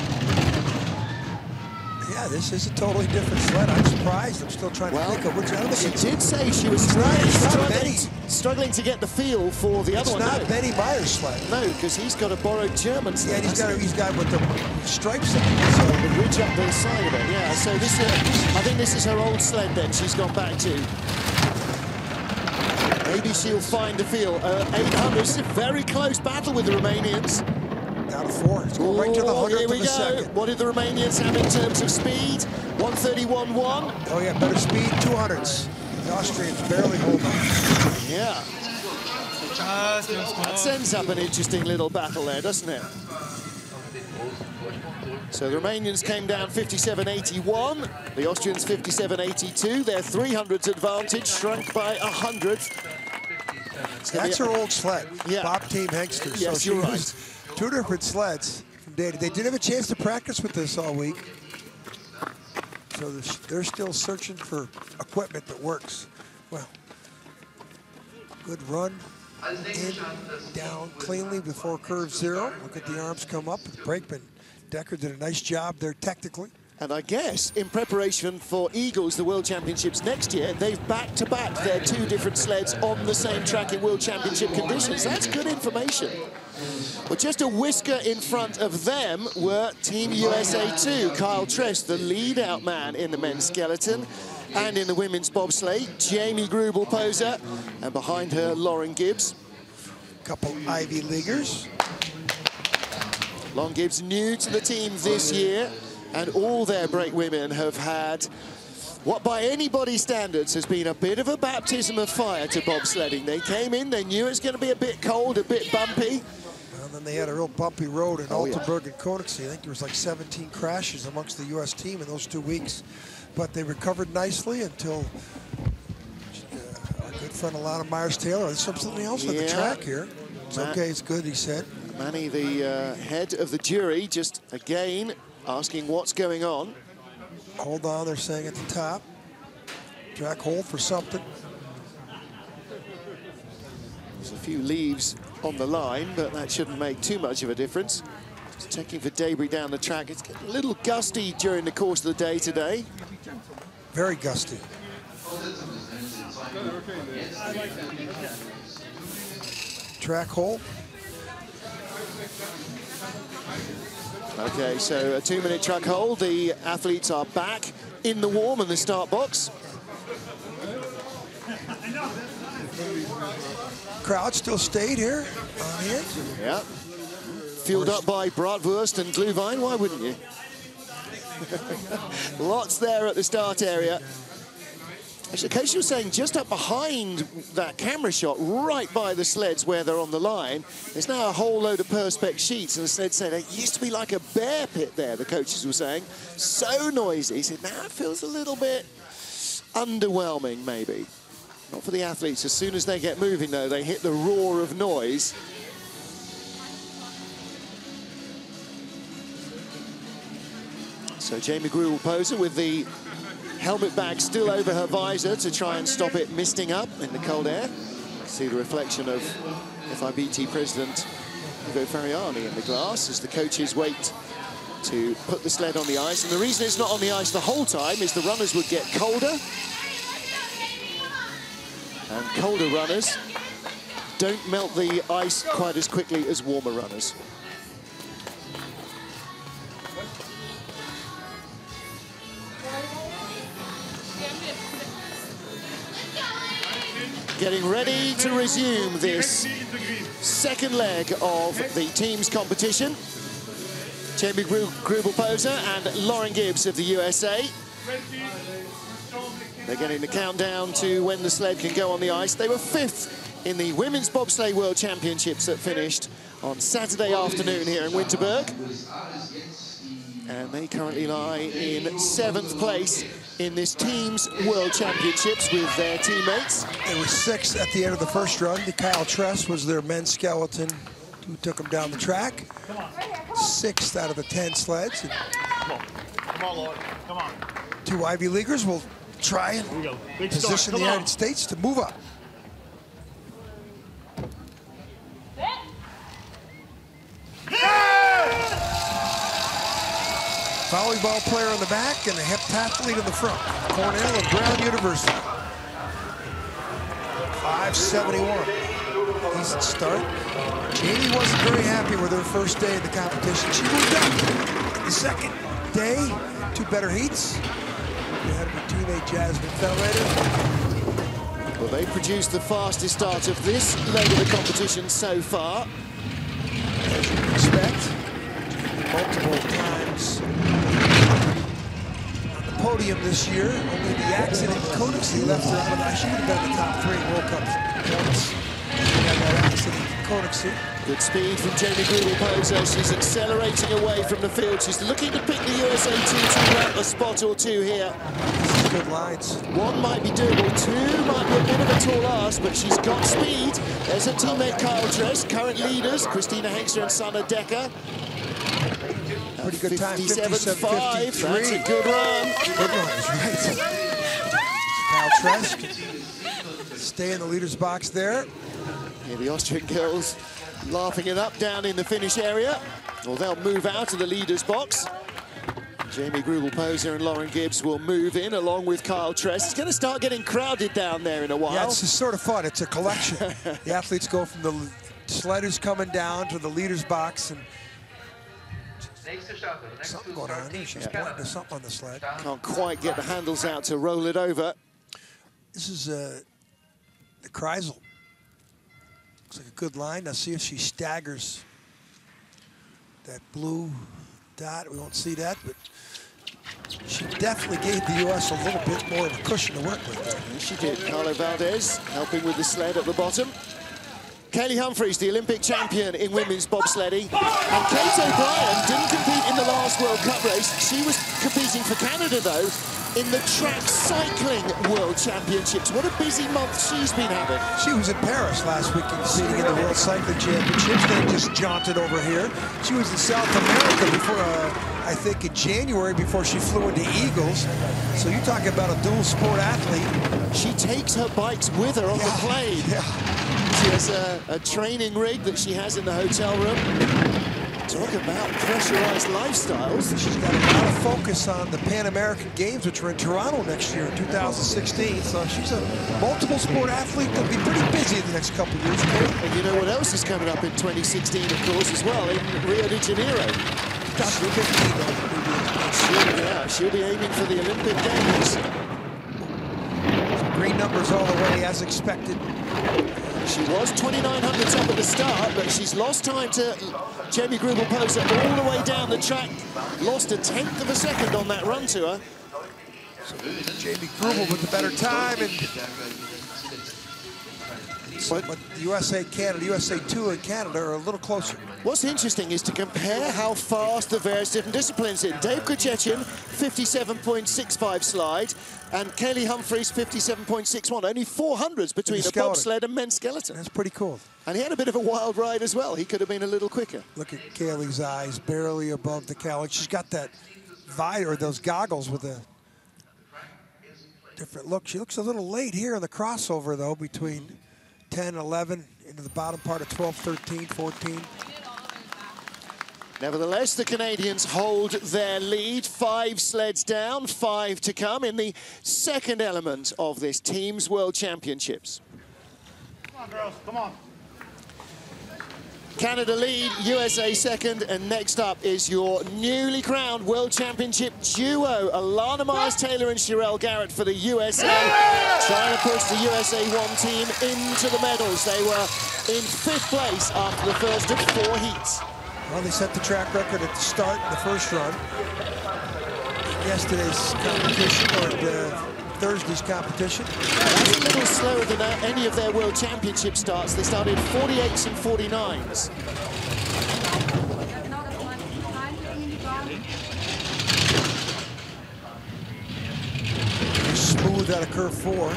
Yeah, this is a totally different sled. I'm surprised. I'm still trying Well, to think of which other she did say she was It's it's not struggling, struggling to get the feel for the it's other one. not no. Benny Meyer's sled. No, because he's got a borrowed German sled. and he's got he's got with the stripes on it. So the ridge up the side of it. Yeah, so this, uh, I think this is her old sled then she's gone back to. Maybe she'll find the feel. Uh, 800 is a very close battle with the Romanians. Down to four. It's going right to the hundredth here of we a go. second. What did the Romanians have in terms of speed? 131.1. Oh yeah, better speed, 200s. The Austrians barely hold on. Yeah. That sends up an interesting little battle there, doesn't it? So the Romanians came down 57.81, the Austrians 57.82. Their 300s advantage shrunk by a hundredth. That's her old sled. Yeah. Bob Team Hengster. Yes, she you're right. Two different sleds from day to day. Didn't have a chance to practice with this all week. So they're- still searching for equipment that works. Well, good run. In, down cleanly before curve zero. Look at the arms come up. Brakeman Dekker did a nice job there technically. And I guess in preparation for Igls, the World Championships next year, they've back-to-back their two different sleds on the same track in World Championship conditions. That's good information. But just a whisker in front of them were Team USA 2. Kyle Tress, the lead-out man in the men's skeleton, and in the women's bobsleigh, Jamie Greubel Poser, and behind her, Lauren Gibbs. Couple Ivy Leaguers. Long Gibbs new to the team this year, and all their brake women have had what by anybody's standards has been a bit of a baptism of fire to bobsledding. They came in, they knew it was going to be a bit cold, a bit bumpy. And then they had a real bumpy road in Oh, yeah. Altenberg and Königssee. I think there was like 17 crashes amongst the U.S. team in those two weeks. But they recovered nicely until uh, Good friend a lot of Meyers Taylor. There's something else on the track here. It's Matt. okay, it's good, he said. Manny, the uh, head of the jury, just again asking what's going on. Hold on, they're saying at the top. Track hold for something. There's a few leaves on the line, but that shouldn't make too much of a difference. Just checking for debris down the track. It's getting a little gusty during the course of the day today. Very gusty. Track hold. Okay, so a two-minute track hold. The athletes are back in the warm in the start box. Crowd still stayed here on hand. Yeah. Fueled up by Bratwurst and Glühwein, why wouldn't you? Lots there at the start area. Actually, Casey was saying just up behind that camera shot, right by the sleds where they're on the line, there's now a whole load of Perspex sheets. And the sled said it used to be like a bear pit there, the coaches were saying. So noisy. He said, now it feels a little bit underwhelming, maybe. Not for the athletes. As soon as they get moving, though, they hit the roar of noise. So Jamie Greubel Poser with the helmet bag still over her visor to try and stop it misting up in the cold air. See the reflection of FIBT President Ivo Ferriani in the glass as the coaches wait to put the sled on the ice. And the reason it's not on the ice the whole time is the runners would get colder. And colder runners don't melt the ice quite as quickly as warmer runners. Getting ready to resume this second leg of the team's competition. Jamie Gru- Greubel Poser and Lauren Gibbs of the USA. They're getting the countdown to when the sled can go on the ice. They were fifth in the Women's Bobsleigh World Championships that finished on Saturday afternoon here in Winterberg. And they currently lie in seventh place in this team's World Championships with their teammates. They were sixth at the end of the first run. The Kyle Tress was their men's skeleton who took them down the track. Sixth out of the 10 sleds. And Come on, Lord. Come on. two Ivy Leaguers will try and go. Big start. position the Come on. United States to move up. Volleyball player in the back and a heptathlete in the front. Cornell and Brown University. 571. Decent start. Jamie wasn't very happy with her first day in the competition. She moved up. The second day, two better heats. Ahead of her teammate Jazmine Fenlator. Well, they produced the fastest start of this leg of the competition so far. as you expect. Multiple times on the podium this year. Only the accident Königssee left her out of that. She would have been in the top three World Cup points. She had that accident Königssee. Good speed from Jamie Greubel Poser. She's accelerating away from the field. She's looking to pick the USA team to grab a spot or two here. Good lines. One might be doable, two might be a bit of a tall ask, but she's got speed. There's her teammate Kyle Tress, current leaders, Christina Hengster and Sanne Dekker. Pretty good time, 57.5, 57.53. that's a good run. Good lines, right. Kyle Tress. Stay in the leader's box there. Here the Austrian girls laughing it up down in the finish area. Well, they'll move out of the leader's box. Jamie Greubel Poser and Lauren Gibbs will move in along with Kyle Tress. It's going to start getting crowded down there in a while. Yeah, it's sort of fun. It's a collection. the athletes go from the sledders coming down to the leader's box and Next something going on there. She's Canada. pointing to something on the sled. Can't quite get the handles out to roll it over. This is uh, the Kreisel. Looks like a good line. Now see if she staggers that blue dot. We won't see that, but she definitely gave the U.S. a little bit more of a cushion to work with there. She did. Carlo Valdez helping with the sled at the bottom. Kaillie Humphries, the Olympic champion in women's bobsledding. And Kate O'Brien didn't compete in the last World Cup race. She was competing for Canada, though, in the track cycling world championships. What a busy month she's been having. She was in Paris last week competing in the World Cycling Championships. Then just jaunted over here. She was in South America before, uh, I think, in January before she flew into Igls. So you talk about a dual sport athlete. She takes her bikes with her on Yeah, the plane. yeah. She has a, a training rig that she has in the hotel room. Talk about pressurized lifestyles. She's got a lot of focus on the Pan American Games, which are in Toronto next year in 2016. So she's a multiple sport athlete that'll be pretty busy in the next couple of years. And you know what else is coming up in 2016, of course, as well, in Rio de Janeiro. 2015, though, She'll, yeah, she'll be aiming for the Olympic Games. Green numbers all the way as expected. She was 2900s up at the start, but she's lost time to Jamie Greubel-Poser all the way down the track. Lost a tenth of a second on that run to her. Jamie Grubel with the better time, and But but USA, Canada, USA 2 and Canada are a little closer. what's interesting is to compare how fast the various different disciplines in. Dave Greszczyszyn, 57.65 slide, and Kaillie Humphries, 57.61. Only 400s between the bobsled and men's skeleton. That's pretty cool. And he had a bit of a wild ride as well. He could have been a little quicker. Look at Kaillie's eyes, barely above the cowl. She's got that visor, those goggles with a different look. She looks a little late here in the crossover, though, between 10, 11, into the bottom part of 12, 13, 14. Nevertheless, the Canadians hold their lead. Five sleds down, five to come in the second element of this Teams World Championships. Come on, girls. Come on. Canada lead, USA second, and next up is your newly crowned World Championship duo, Elana Meyers-Taylor and Cherrelle Garrett for the USA, trying to push the USA one team into the medals. They were in fifth place after the first of four heats. Well, they set the track record at the start in the first run. Yesterday's competition, or the Thursday's competition. That's a little slower than uh, any of their World Championship starts. They started 48s and 49s. smooth out of curve four.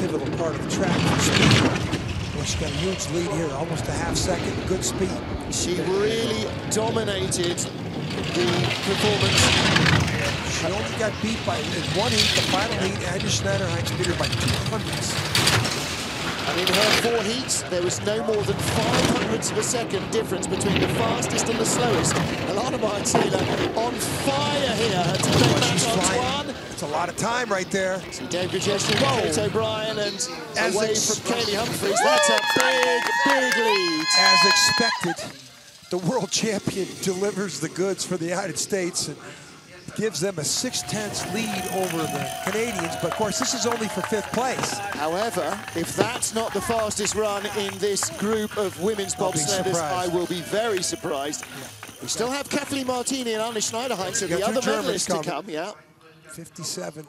Pivotal part of the track. Well, she's got a huge lead here, almost a half second, good speed. She really dominated the performance. She only got beat by, in one heat, the final heat, Anja Schneiderheinze beat her by two hundredths. And in her four heats, there was no more than five hundredths of a second difference between the fastest and the slowest. Elana Meyers-Taylor on fire here make She's that flying. Antoine. It's a lot of time right there. See Dave Kate O'Brien, and As away from Kaillie Humphries. That's a big, big lead. As expected, the world champion delivers the goods for the United States and gives them a six-tenths lead over the Canadians. But of course, this is only for fifth place. However, if that's not the fastest run in this group of women's bobsledders, I will be very surprised. We still have Cathleen Martini and Anja Schneiderheinze, so the other Germans medalists to come, yeah. 57,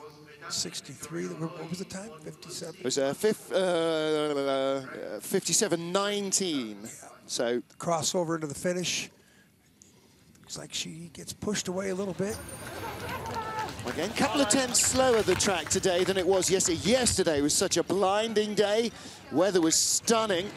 63. What was the time? 57. It was uh, fif- uh, 57-19. So crossover into the finish. Looks like she gets pushed away a little bit. again, a couple of tenths slower the track today than it was yesterday. Yesterday was such a blinding day. Weather was stunning.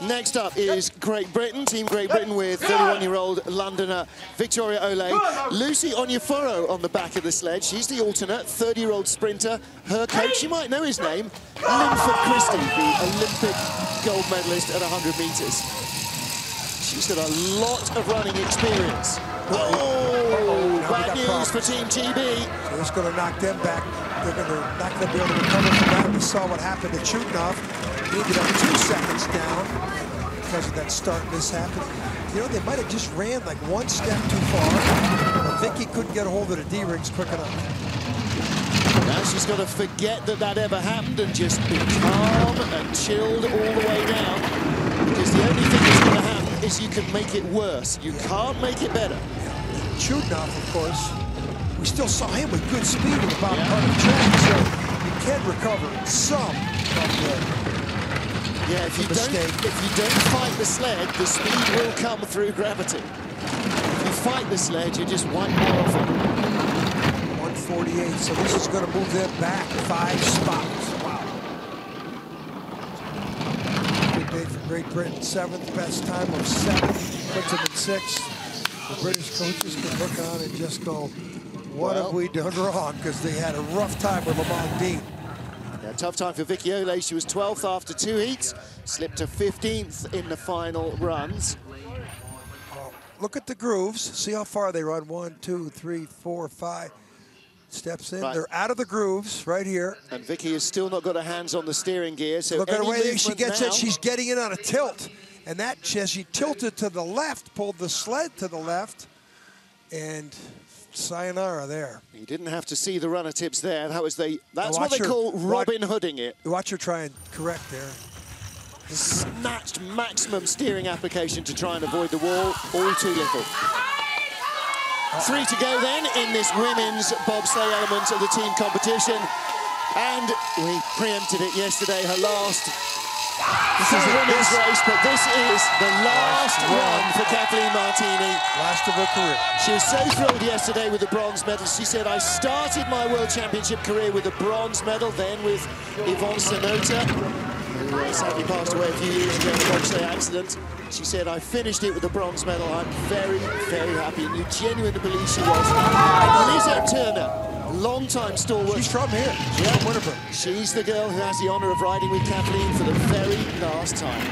Next up is Great Britain, Team Great Britain with 31-year-old Londoner Victoria Ole. Lucy Onyeforo on the back of the sled. She's the alternate, 30-year-old sprinter. Her coach, you might know his name, Linford Christie, the Olympic gold medalist at 100 metres. She's got a lot of running experience. Oh, Now bad news for Team GB. So that's going to knock them back. They're going to not going to be able to recover from that. We saw what happened to Chudinov. He ended up two seconds down because of that start mishap. You know, they might have just ran like one step too far. But Vicky couldn't get a hold of the D-rings quick enough. Now she's got to forget that that ever happened and just be calm and chilled all the way down. Because the only thing that's going to happen is you can make it worse. You can't make it better. Chudinov, of course, we still saw him with good speed in the bottom Yeah. part of the track, so you can recover some of the Yeah, if you don't if you don't fight the sled, the speed will come through gravity. If you fight the sled, you just wipe more off it. 48. So this is going to move them back five spots. Wow. Good day for Great Britain. Seventh best time of seven. Puts them in sixth. The British coaches can look on and just go, what Well. have we done wrong? Because they had a rough time with Lamin Deen. Yeah, tough time for Vicky Ole. She was 12th after two heats, slipped to 15th in the final runs. Look at the grooves. See how far they run. One, two, three, four, five. Steps in. Right. They're out of the grooves right here. And Vicky has still not got her hands on the steering gear. So Look at the way she gets now- it. She's getting it on a tilt. And that, as she tilted to the left, pulled the sled to the left. And sayonara there. You didn't have to see the runner tips there. That was the. That's what they her- call watch- Robin Hooding it. Watch her try and correct there. Snatched maximum steering application to try and avoid the wall. All too little. Three to go then in this women's bobsleigh element of the team competition. And we preempted it yesterday, her last This is a women's race, but this is the last run for Cathleen Martini. last of her career. She was so thrilled yesterday with the bronze medal. She said, I started my World Championship career with a bronze medal, then with Yvonne Cernota, uh, sadly passed away a few years ago in a bobsleigh accident. She said, I finished it with a bronze medal. I'm very, very happy. And you genuinely believe she was. And Turner, long-time stalwart. She's from here. She's from Winnipeg. She's the girl who has the honour of riding with Cathleen for the very last time.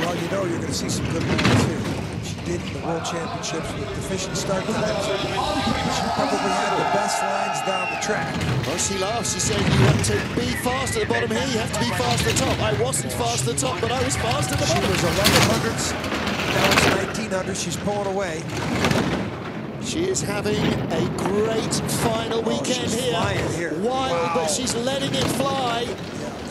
Well, you know you're going to see some good movements here. She did in the World Championships with deficient start times. She probably had the best lines down the track. Well, she laughed. She said, you have to be fast at the bottom here. You have to be fast at the top. I wasn't fast at the top, but I was fast at the bottom. She was 1100s. Now it's 1900s. She's pulling away. She is having a great final oh, weekend Oh, she's here. here. Wild, Wow. but she's letting it fly.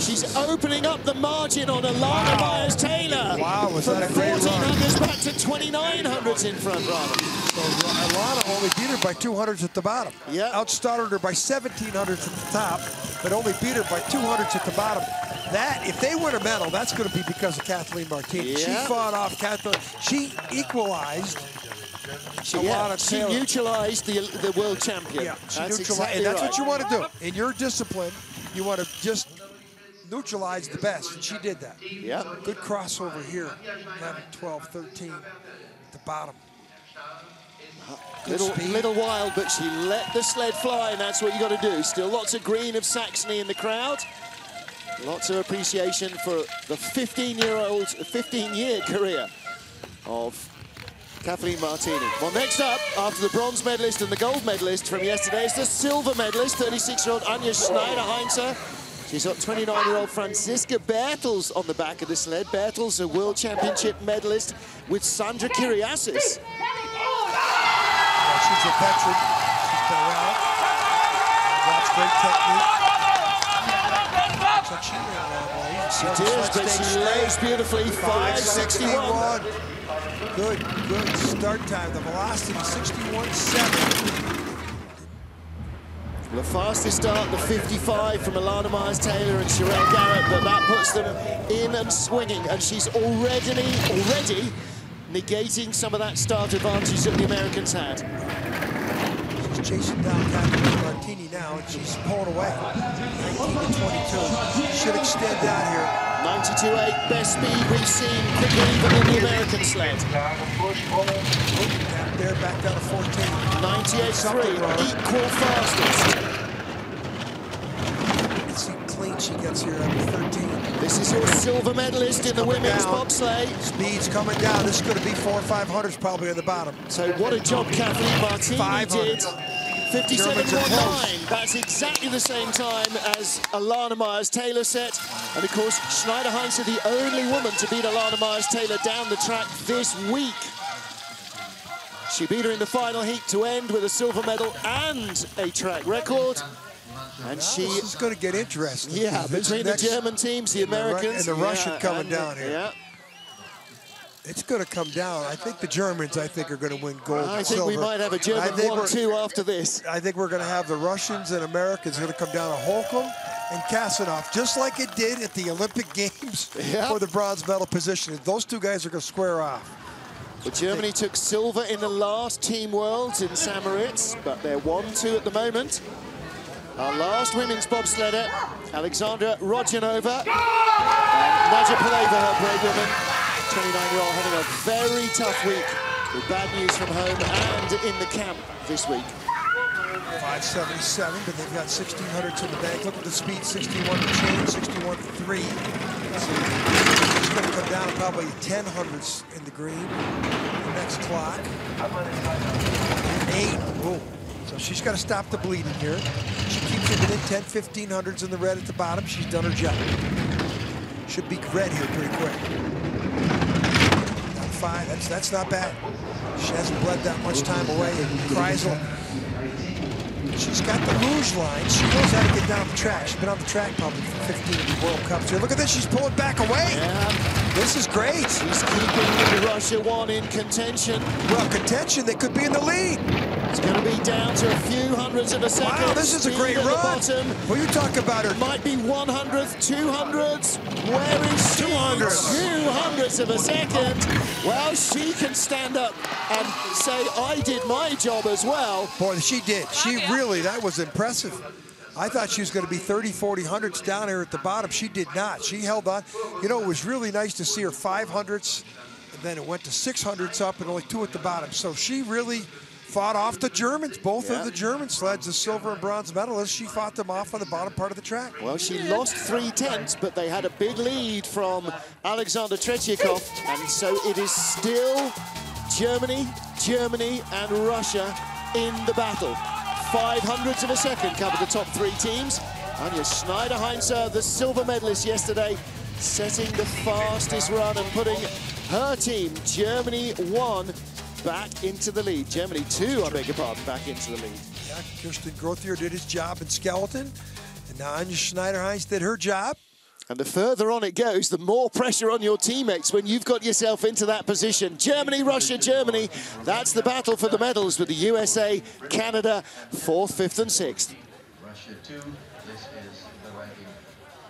She's opening up the margin on Elana Meyers Taylor. Wow, was that a great run. 1400s back to 2900s in front, rather. So Elana only beat her by 200s at the bottom. Yeah. Outstarted her by 1700s at the top, but only beat her by 200s at the bottom. That, if they win a medal, that's going to be because of Cathleen Martini. She fought off Cathleen. She equalized She, yeah, she neutralized the, the world champion. Yeah, she that's neutralized, exactly and that's right. what you want to do in your discipline. You want to just neutralize the best, and she did that. Yeah. Good crossover here, 11, 12, 13 at the bottom. Uh-huh. Good Little, speed. little wild, but she let the sled fly, and that's what you got to do. Still lots of green of Saxony in the crowd. Lots of appreciation for the 15-year-old, 15-year career of Cathleen Martini. Well, next up, after the bronze medalist and the gold medalist from yesterday, is the silver medalist, 36-year-old Anja Schneider-Heinze. She's got 29-year-old Franziska Bertels on the back of the sled. Bertels, a world championship medalist with Sandra Kiriasis. Yeah, she's a veteran. She's been around. That's great technique. She ran a long way. She Held did, the but she lays beautifully. 561. 561. Good, good start time. The velocity 61.7. The fastest start, the 55 from Elana Meyers-Taylor and Cherrelle Garrett, but that puts them in and swinging, and she's already, already negating some of that start advantage that the Americans had. She's chasing down Cathleen Martini now, and she's pulled away. 19 to 22. Should extend down here. 92.8, best speed we've seen, quicker even than the American sled. Back there, back down to 14. 98.3, equal fastest. Let's see clean she gets here after 13. This is your silver medalist in the women's down. bobsleigh. Speed's coming down. This is going to be four or 500s probably at the bottom. So what a job Cathleen Martini did. Germans are 57.19. That's exactly the same time as Elana Meyers-Taylor set. And of course, Schneider-Heinz are the only woman to beat Elana Meyers-Taylor down the track this week. She beat her in the final heat to end with a silver medal and a track record. And she, This is going to get interesting. yeah, This between next- the German teams, the and the Ru- Americans, and the Russian yeah, coming down here. Yeah, It's going to come down. I think the Germans, I think, are going to win gold I think we might have a German one-two after this. I think we're going to have the Russians and Americans going to come down to Holcomb and Kasjanov, just like it did at the Olympic Games for the bronze medal position. Those two guys are going to square off. Well, Germany took silver in the last Team Worlds in St. Moritz, but they're 1-2 at the moment. Our last women's bobsledder, Alexandra Rodionova. And Nadja Paleva, her brave woman, 29-year-old, having a very tough week with bad news from home and in the camp this week. 577, but they've got 1600s in the bank. Look at the speed, 61 to change, 61 to 3. So it's going to come down probably 10 hundredths in the green. The next clock. Eight. Whoa. So she's got to stop the bleeding here. She keeps it within 10, 15 hundreds in the red at the bottom. She's done her job. Should be red here pretty quick. Five. That's that's not bad. She hasn't bled that much time away. Kreisel She's got the rouge line. She knows how to get down the track. She's been on the track probably for 15 of World Cups here. Look at this. She's pulling back away. Yeah. This is great. She's keeping Russia one in contention. Well, contention. They could be in the lead. It's going to be down to a few hundreds of a second. Wow, this is a great Speed run. The bottom. Well, you talk about her. Might be 100th, 200s. Where is she? 200s. 200ths of a second. Well, she can stand up and say, I did my job as well. Boy, she did. She oh, really, that was impressive. I thought she was going to be 30, 40 hundredths down here at the bottom. She did not. She held on. You know, it was really nice to see her 500ths, and then it went to 600ths up and only two at the bottom. So she really fought off the Germans. Both Yeah. of the German sleds, the silver and bronze medalists, she fought them off on the bottom part of the track. Well, she lost three tenths, but they had a big lead from Alexander Tretiakov, and so it is still Germany, Germany, and Russia in the battle. Five hundredths of a second cover the top three teams. Anja Schneider-Heinze, uh, the silver medalist yesterday, setting the fastest run and putting her team, Germany one, back into the lead. Germany two, I beg your pardon, back into the lead. Yeah, Kirsten Grotheer did his job in skeleton, and now Anja Schneider-Heinz did her job. And the further on it goes, the more pressure on your teammates when you've got yourself into that position. Germany, Russia, Germany. That's the battle for the medals with the USA, Canada, fourth, fifth, and sixth. Russia 2, this is the ranking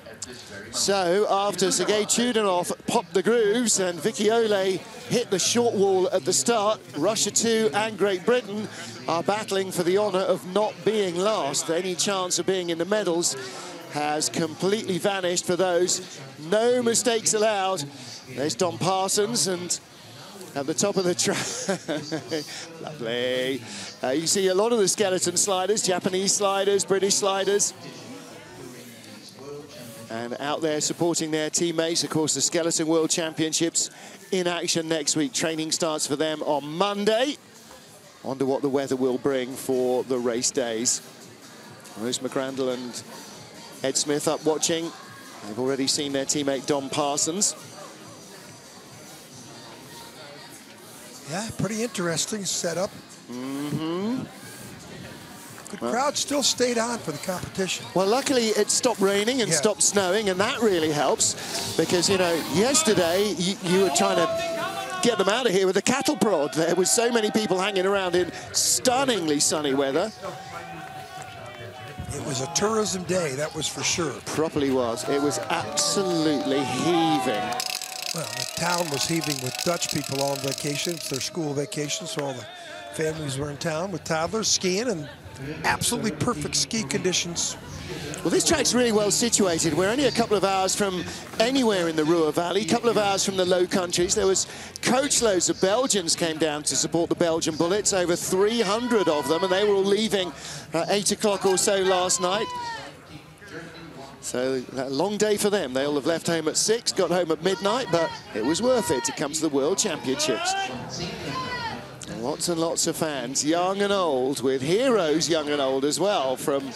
at this very moment. So after Sergei Chudinov popped the grooves and Vicky Ole hit the short wall at the start, Russia 2 and Great Britain are battling for the honour of not being last. Any chance of being in the medals has completely vanished for those. No mistakes allowed. There's Dom Parsons and at the top of the track. Lovely. Uh, you see a lot of the skeleton sliders, Japanese sliders, British sliders. And out there supporting their teammates, of course, the Skeleton World Championships in action next week. Training starts for them on Monday. Wonder what the weather will bring for the race days. Rose McGrandle and Ed Smith up watching. They've already seen their teammate Dom Parsons. Yeah, pretty interesting setup. Mm-hmm. Good crowd still stayed on for the competition. Well, luckily it stopped raining and Yeah. stopped snowing, and that really helps because, you know, yesterday you, you were trying to get them out of here with a cattle prod. There was so many people hanging around in stunningly sunny weather. It was a tourism day, that was for sure. Properly was. It was absolutely heaving. Well, the town was heaving with Dutch people on vacation. It's their school vacation, so all the families were in town with toddlers skiing and absolutely perfect ski conditions. Well, this track's really well situated. We're only a couple of hours from anywhere in the Ruhr Valley, a couple of hours from the Low Countries. There was coachloads of Belgians came down to support the Belgian Bullets, over 300 of them, and they were all leaving at 8 o'clock or so last night. So a long day for them. They all have left home at 6, got home at midnight, but it was worth it to come to the World Championships. Lots and lots of fans, young and old, with heroes young and old as well, from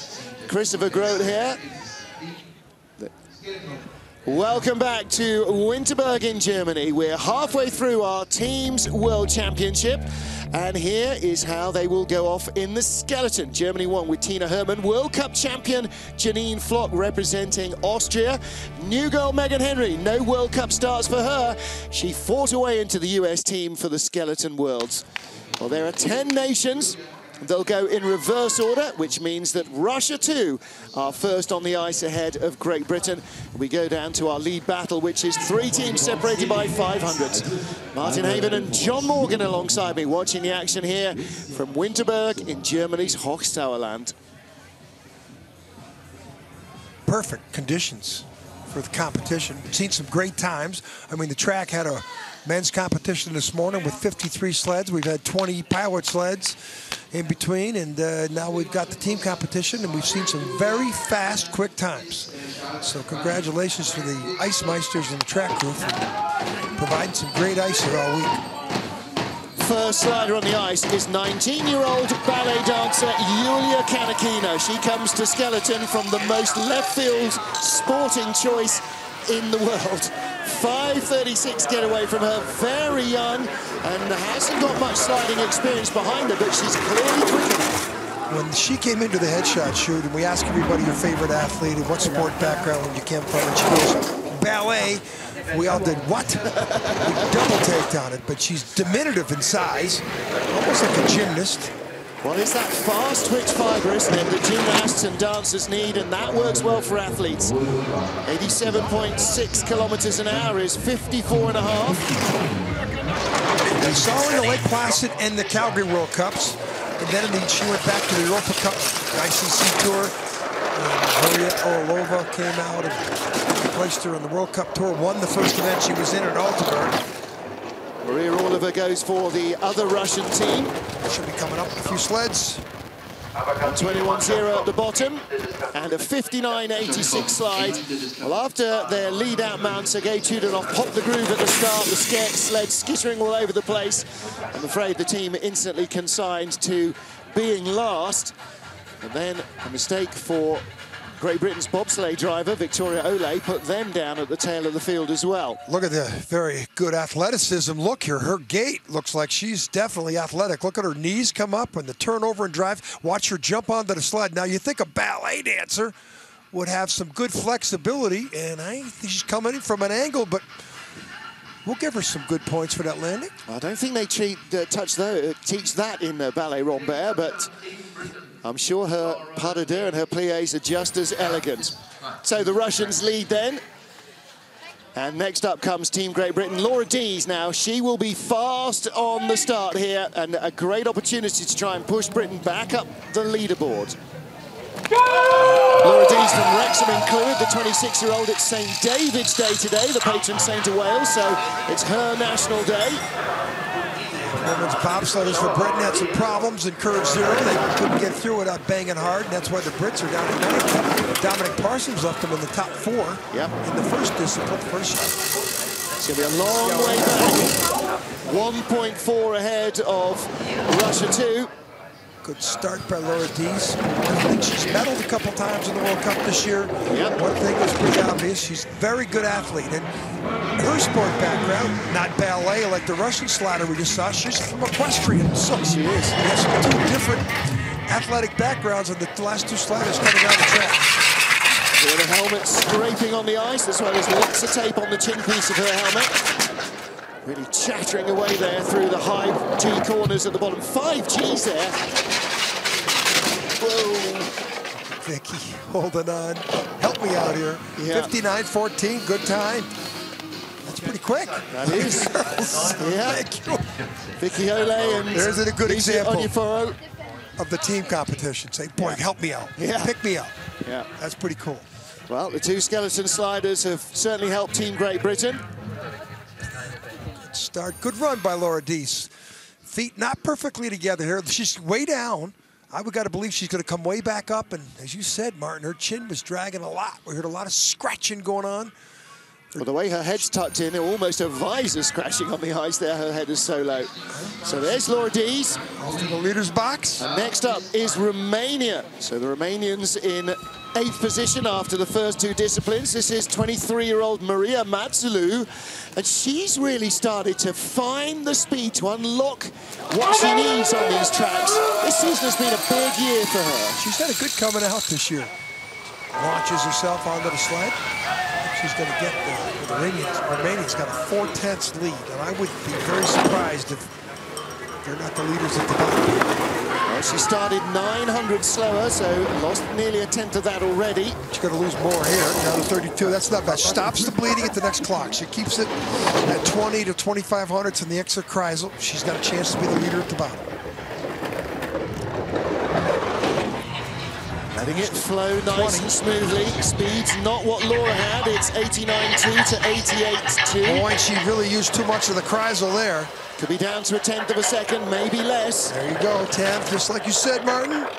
Christopher Grotheer. Welcome back to Winterberg in Germany. We're halfway through our Teams World Championship, and here is how they will go off in the skeleton. Germany won with Tina Hermann, World Cup champion Janine Flock representing Austria. New girl Megan Henry, no World Cup starts for her. She fought her way into the US team for the skeleton worlds. Well, there are 10 nations They'll go in reverse order, which means that Russia, too, are first on the ice ahead of Great Britain. We go down to our lead battle, which is three teams separated by 500. Martin Haven and John Morgan alongside me, watching the action here from Winterberg in Germany's Hochsauerland. Perfect conditions for the competition. Seen some great times. I mean, the track had a men's competition this morning with 53 sleds. We've had 20 pilot sleds in between, and uh, now we've got the team competition, and we've seen some very fast, quick times. So congratulations to the ice meisters and the track crew for providing some great ice here all week. First slider on the ice is 19-year-old ballet dancer Yulia Kanakina. She comes to Skeleton from the most left field sporting choice in the world. 5.36 get away from her, very young, and hasn't got much sliding experience behind her, but she's clearly quick enough. When she came into the headshot shoot, and we ask everybody your favorite athlete and what sport background you came from, and she goes, ballet. We all did what? we double taked on it, but she's diminutive in size, almost like a gymnast. Well, it's that fast twitch fibre, isn't it, that gymnasts and dancers need, and that works well for athletes. 87.6 kilometers an hour is 54 and a half. We saw in the Lake Placid and the Calgary World Cups, and then the, she went back to the Europa Cup ICC Tour. Maria Orlova came out and replaced her on the World Cup Tour, won the first event she was in at Altenberg. Maria Orlova goes for the other Russian team. She'll be coming up with a few sleds. 21-0 at the bottom and a 59.86 slide. Well, after their lead-out mount, Sergei Chudinov popped the groove at the start, the sled skittering all over the place. I'm afraid the team instantly consigned to being last. And then a mistake for Great Britain's bobsleigh driver, Victoria Ole, put them down at the tail of the field as well. Look at the very good athleticism. Look here, her gait looks like she's definitely athletic. Look at her knees come up and the turnover and drive. Watch her jump onto the sled. Now, you think a ballet dancer would have some good flexibility, and I think she's coming in from an angle, but we'll give her some good points for that landing. I don't think they uh, touch that, uh, teach that in uh, Ballet Rambert, but I'm sure her pas de deux and her pliés are just as elegant. So the Russians lead then. And next up comes Team Great Britain. Laura Deas now, she will be fast on the start here and a great opportunity to try and push Britain back up the leaderboard. Laura Deas from Wrexham in Clwyd, the 26-year-old. It's St David's Day today, the patron saint of Wales, so it's her national day. Women's bobsledders for Britain had some problems in curve zero. They couldn't get through without banging hard, and that's why the Brits are down ninth. Dominic Parsons left them in the top four yep. in the first discipline, first shot. It's going to be a long way back. 1.4 ahead of Russia 2. Good start by Laura Deas. I think she's medaled a couple times in the World Cup this year. Yep. One thing was pretty obvious, she's a very good athlete. And her sport background, not ballet like the Russian slider we just saw, she's from equestrian. So she is. We have some two different athletic backgrounds on the last two sliders coming down the track. Here the helmet scraping on the ice, as well as lots of tape on the chin piece of her helmet. Really chattering away there through the high G corners at the bottom. Five Gs there. Whoa. Vicky holding on. Help me out here. Yeah. 59-14, good time. That's pretty quick. That is. yeah. Vicky Ole and There's a good example of the team competition. Say, boy, Yeah. help me out. Yeah. Pick me up. Yeah. That's pretty cool. Well, the two skeleton sliders have certainly helped Team Great Britain. Start. Good run by Laura Deas. Feet not perfectly together here. She's way down. I would got to believe she's going to come way back up. And as you said, Martin, her chin was dragging a lot. We heard a lot of scratching going on. Well, the way her head's tucked in, almost a visor scratching on the ice there. Her head is so low. So there's Laura Deas. Off to the leader's box. And next up is Romania. So the Romanians in eighth position after the first two disciplines. This is 23-year-old Maria Mazilu. And she's really started to find the speed to unlock what she needs on these tracks. This season has been a big year for her. She's had a good coming out this year. Launches herself onto the sled. She's going to get the, the Romanians. Romania's got a four-tenths lead, and I would be very surprised if They're not the leaders at the bottom. Well, she started 900 slower, so lost nearly a tenth of that already. She's going to lose more here, down to 32. That's not bad. Stops the bleeding at the next clock. She keeps it at 20 to 2,500 hundredths in the extra Kreisel. She's got a chance to be the leader at the bottom. Letting it flow nice and smoothly. Speed's not what Laura had. It's 89.2 to 88.2. Boy, she really used too much of the Kreisel there. Could be down to a tenth of a second, maybe less. There you go, tenth, just like you said, Martin. Down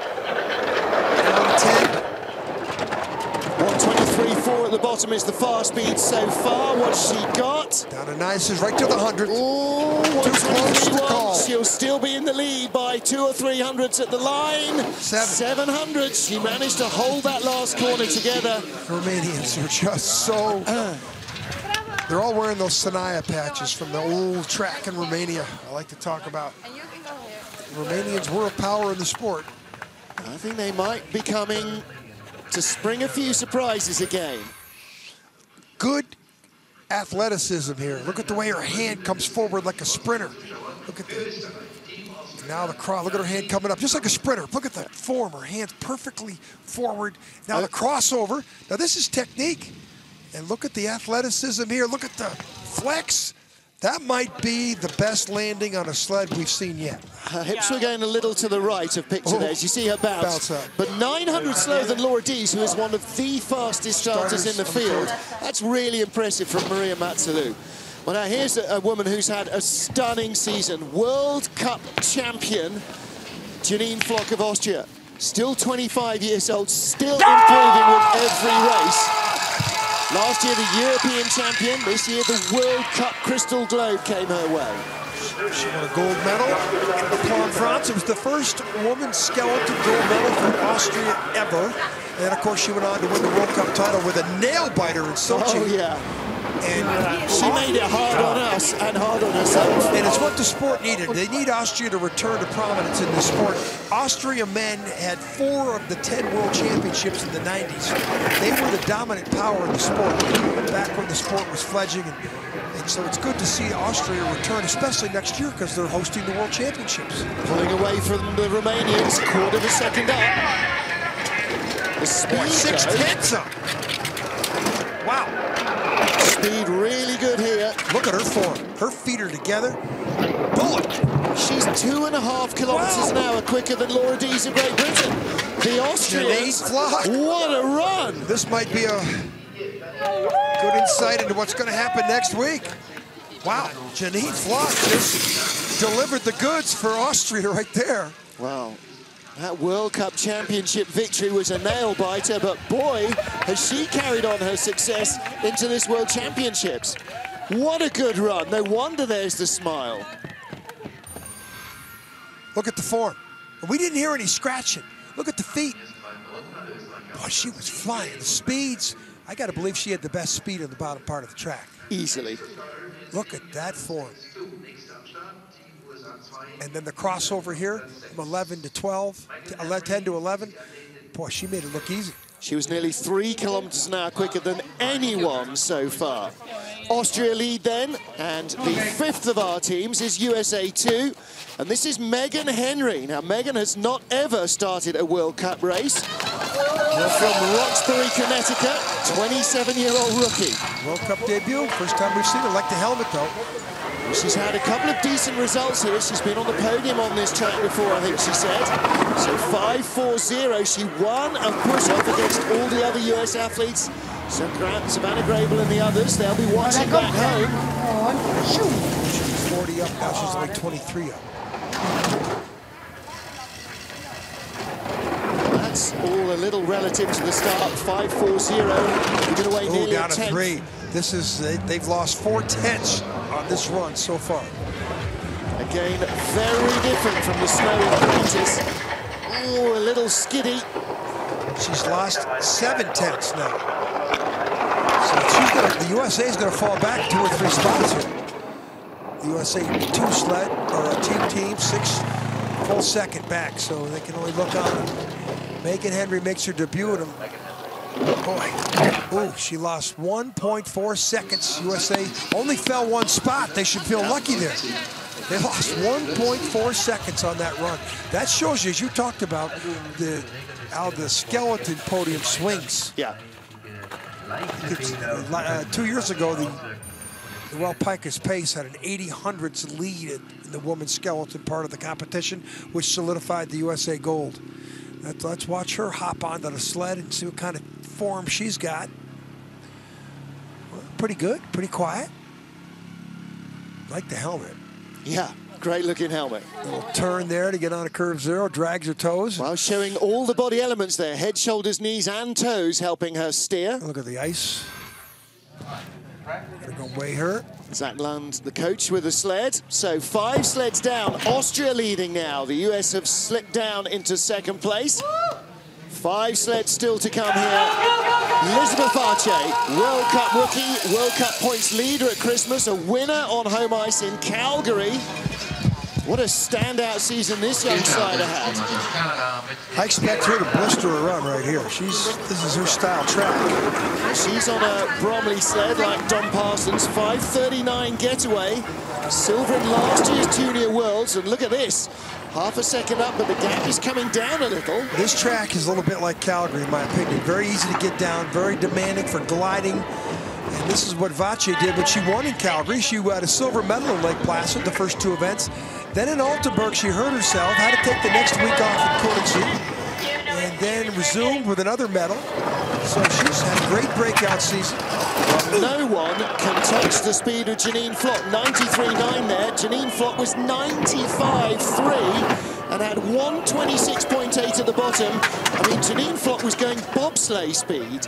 10. 3-4 at the bottom is the fast speed so far. What's she got? Down to nice is right to the 100. Ooh, Too close to call. She'll still be in the lead by two or three hundredths at the line. Seven. 700. She managed to hold that last corner together. Romanians are just so... They're all wearing those Sinaia patches from the old track in Romania. I like to talk about Romanians were a power in the sport. I think they might be coming to spring a few surprises again. Good athleticism here. Look at the way her hand comes forward like a sprinter. Look at the now the cross. Look at her hand coming up, just like a sprinter. Look at the form. Her hand's perfectly forward. Now the crossover. Now this is technique. And look at the athleticism here. Look at the flex. That might be the best landing on a sled we've seen yet. Her hips were going a little to the right of picture Oh. there. As you see her bounce. Bounce. But 900 slower than Laura Deas, who is one of the fastest starters in the Starters on the field. That's really impressive from Maria Mazilu. Well, now here's a, a woman who's had a stunning season. World Cup champion, Janine Flock of Austria. Still 25 years old, still improving with every race. Last year, the European champion. This year, the World Cup Crystal Globe came her way. She won a gold medal in the Plan France. It was the first woman skeleton gold medal for Austria ever. And of course, she went on to win the World Cup title with a nail biter in Sochi. Oh, yeah. And uh, She made it hard on us and hard on herself. And it's what the sport needed. They need Austria to return to prominence in the sport. Austria men had four of the 10 world championships in the 90s. They were the dominant power in the sport back when the sport was fledging. And, and so it's good to see Austria return, especially next year because they're hosting the world championships. Pulling away from the Romanians, quarter of a second up. The speed, Six tenths up. Wow. Speed really good here. Look at her form. Her feet are together. Bullet. She's two and a half kilometers an hour quicker than Laura Deas of Great Britain. The Austrians, Flock. what a run! This might be a good insight into what's going to happen next week. Wow, Janine Flock just delivered the goods for Austria right there. Wow. That World Cup Championship victory was a nail biter, but boy, has she carried on her success into this World Championships. What a good run. No wonder there's the smile. Look at the form. We didn't hear any scratching. Look at the feet. Boy, she was flying. The speeds, I got to believe she had the best speed in the bottom part of the track. Easily. Look at that form. And then the crossover here from 11 to 12, to 10 to 11. Boy, she made it look easy. She was nearly three kilometers an hour quicker than anyone so far. Austria lead then, and the fifth of our teams is USA 2, and this is Megan Henry. Now, Megan has not ever started a World Cup race. You're from Roxbury, Connecticut, 27-year-old rookie. World Cup debut, first time we've seen her. Like the helmet though. She's had a couple of decent results here. She's been on the podium on this track before, I think she said. So 5-4-0. She won and push-off against all the other US athletes. So Grant, Savannah Graybill and the others, they'll be watching back home. She was 40 up, now she's only 23 up. That's all a little relative to the start. 5-4-0. Giving away Oh, nearly down a three. This is, they, they've lost four tenths on this run so far. Again, very different from the snow in practice. Oh, a little skiddy. She's lost seven tenths now. So gonna, the USA is going to fall back two or three spots here. The USA two sled, or a team team, six full second back, so they can only look on. Megan Henry makes her debut them. Boy, oh, she lost 1.4 seconds. USA only fell one spot. They should feel lucky there. They lost 1.4 seconds on that run. That shows you, as you talked about, the how the skeleton podium swings. Yeah. Uh, two years ago, the, the Noelle Pikus Pace had an 80 hundredths lead in the women's skeleton part of the competition, which solidified the USA gold. Let's, let's watch her hop onto the sled and see what kind of form she's got. Well, pretty good, pretty quiet. Like the helmet. Yeah, great looking helmet. Little turn there to get on a curve zero, drags her toes. Well, showing all the body elements there, head, shoulders, knees, and toes, helping her steer. Look at the ice. They're going to weigh her. Zach Lund, the coach with the sled. So five sleds down. Austria leading now. The US have slipped down into second place. Five sleds still to come here. Elisabeth Vathje, World Cup rookie, World Cup points leader at Christmas, a winner on home ice in Calgary. What a standout season this young side had. I expect her to blister a run right here. She's This is her style track. She's on a Bromley sled like Dom Parsons. 5.39 getaway. Silver in last year's Junior Worlds. And look at this. Half a second up, but the gap is coming down a little. This track is a little bit like Calgary, in my opinion. Very easy to get down, very demanding for gliding. And this is what Vathje did when she won in Calgary. She had a silver medal in Lake Placid, the first two events. Then in Altenberg, she hurt herself, had to take the next week off in Königssee, and then resumed with another medal. So she's had a great breakout season. No one can touch the speed of Janine Flock. 93.9 there. Janine Flock was 95.3 and had 126.8 at the bottom. I mean, Janine Flock was going bobsleigh speed.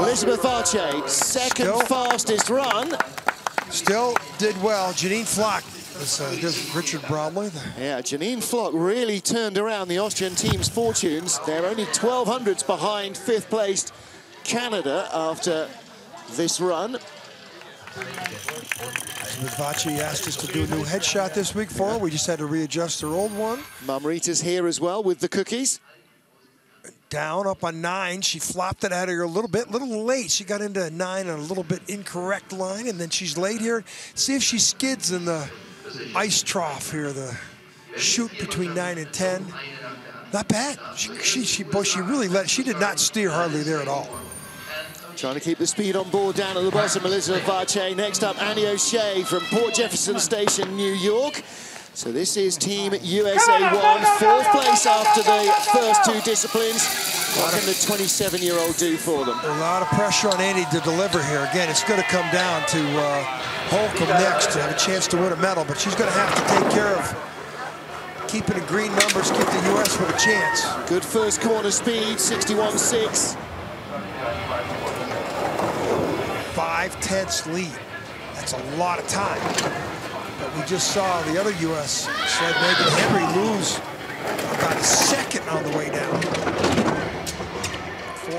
Elisabeth Vathje, second Still. fastest run. Still did well. Janine Flock was uh, Richard Bromley. Yeah, Janine Flock really turned around the Austrian team's fortunes. They're only 12 hundredths behind fifth placed Canada after this run. Vathje asked us to do a new headshot this week for her. We just had to readjust her old one. Mum Rita's here as well with the cookies. Down, up on nine. She flopped it out of her a little bit, a little late. She got into a nine on a little bit incorrect line, and then she's late here. See if she skids in the ice trough here, the shoot between nine and 10. Not bad. She, she, she, boy, she really let, she did not steer hardly there at all. Trying to keep the speed on board down at the bottom, Elisabeth Vathje. Next up, Annie O'Shea from Port Jefferson Station, New York. So this is Team USA 1, fourth place after the first two disciplines. What can the 27-year-old do for them? A lot of pressure on Andy to deliver here. Again, it's going to come down to uh, Holcomb next to have a chance to win a medal, but she's going to have to take care of keeping the green numbers, keep the U.S. with a chance. Good first corner speed, 61.6. Five tenths lead. That's a lot of time. But we just saw the other U.S. sled Megan Henry lose about a second on the way down.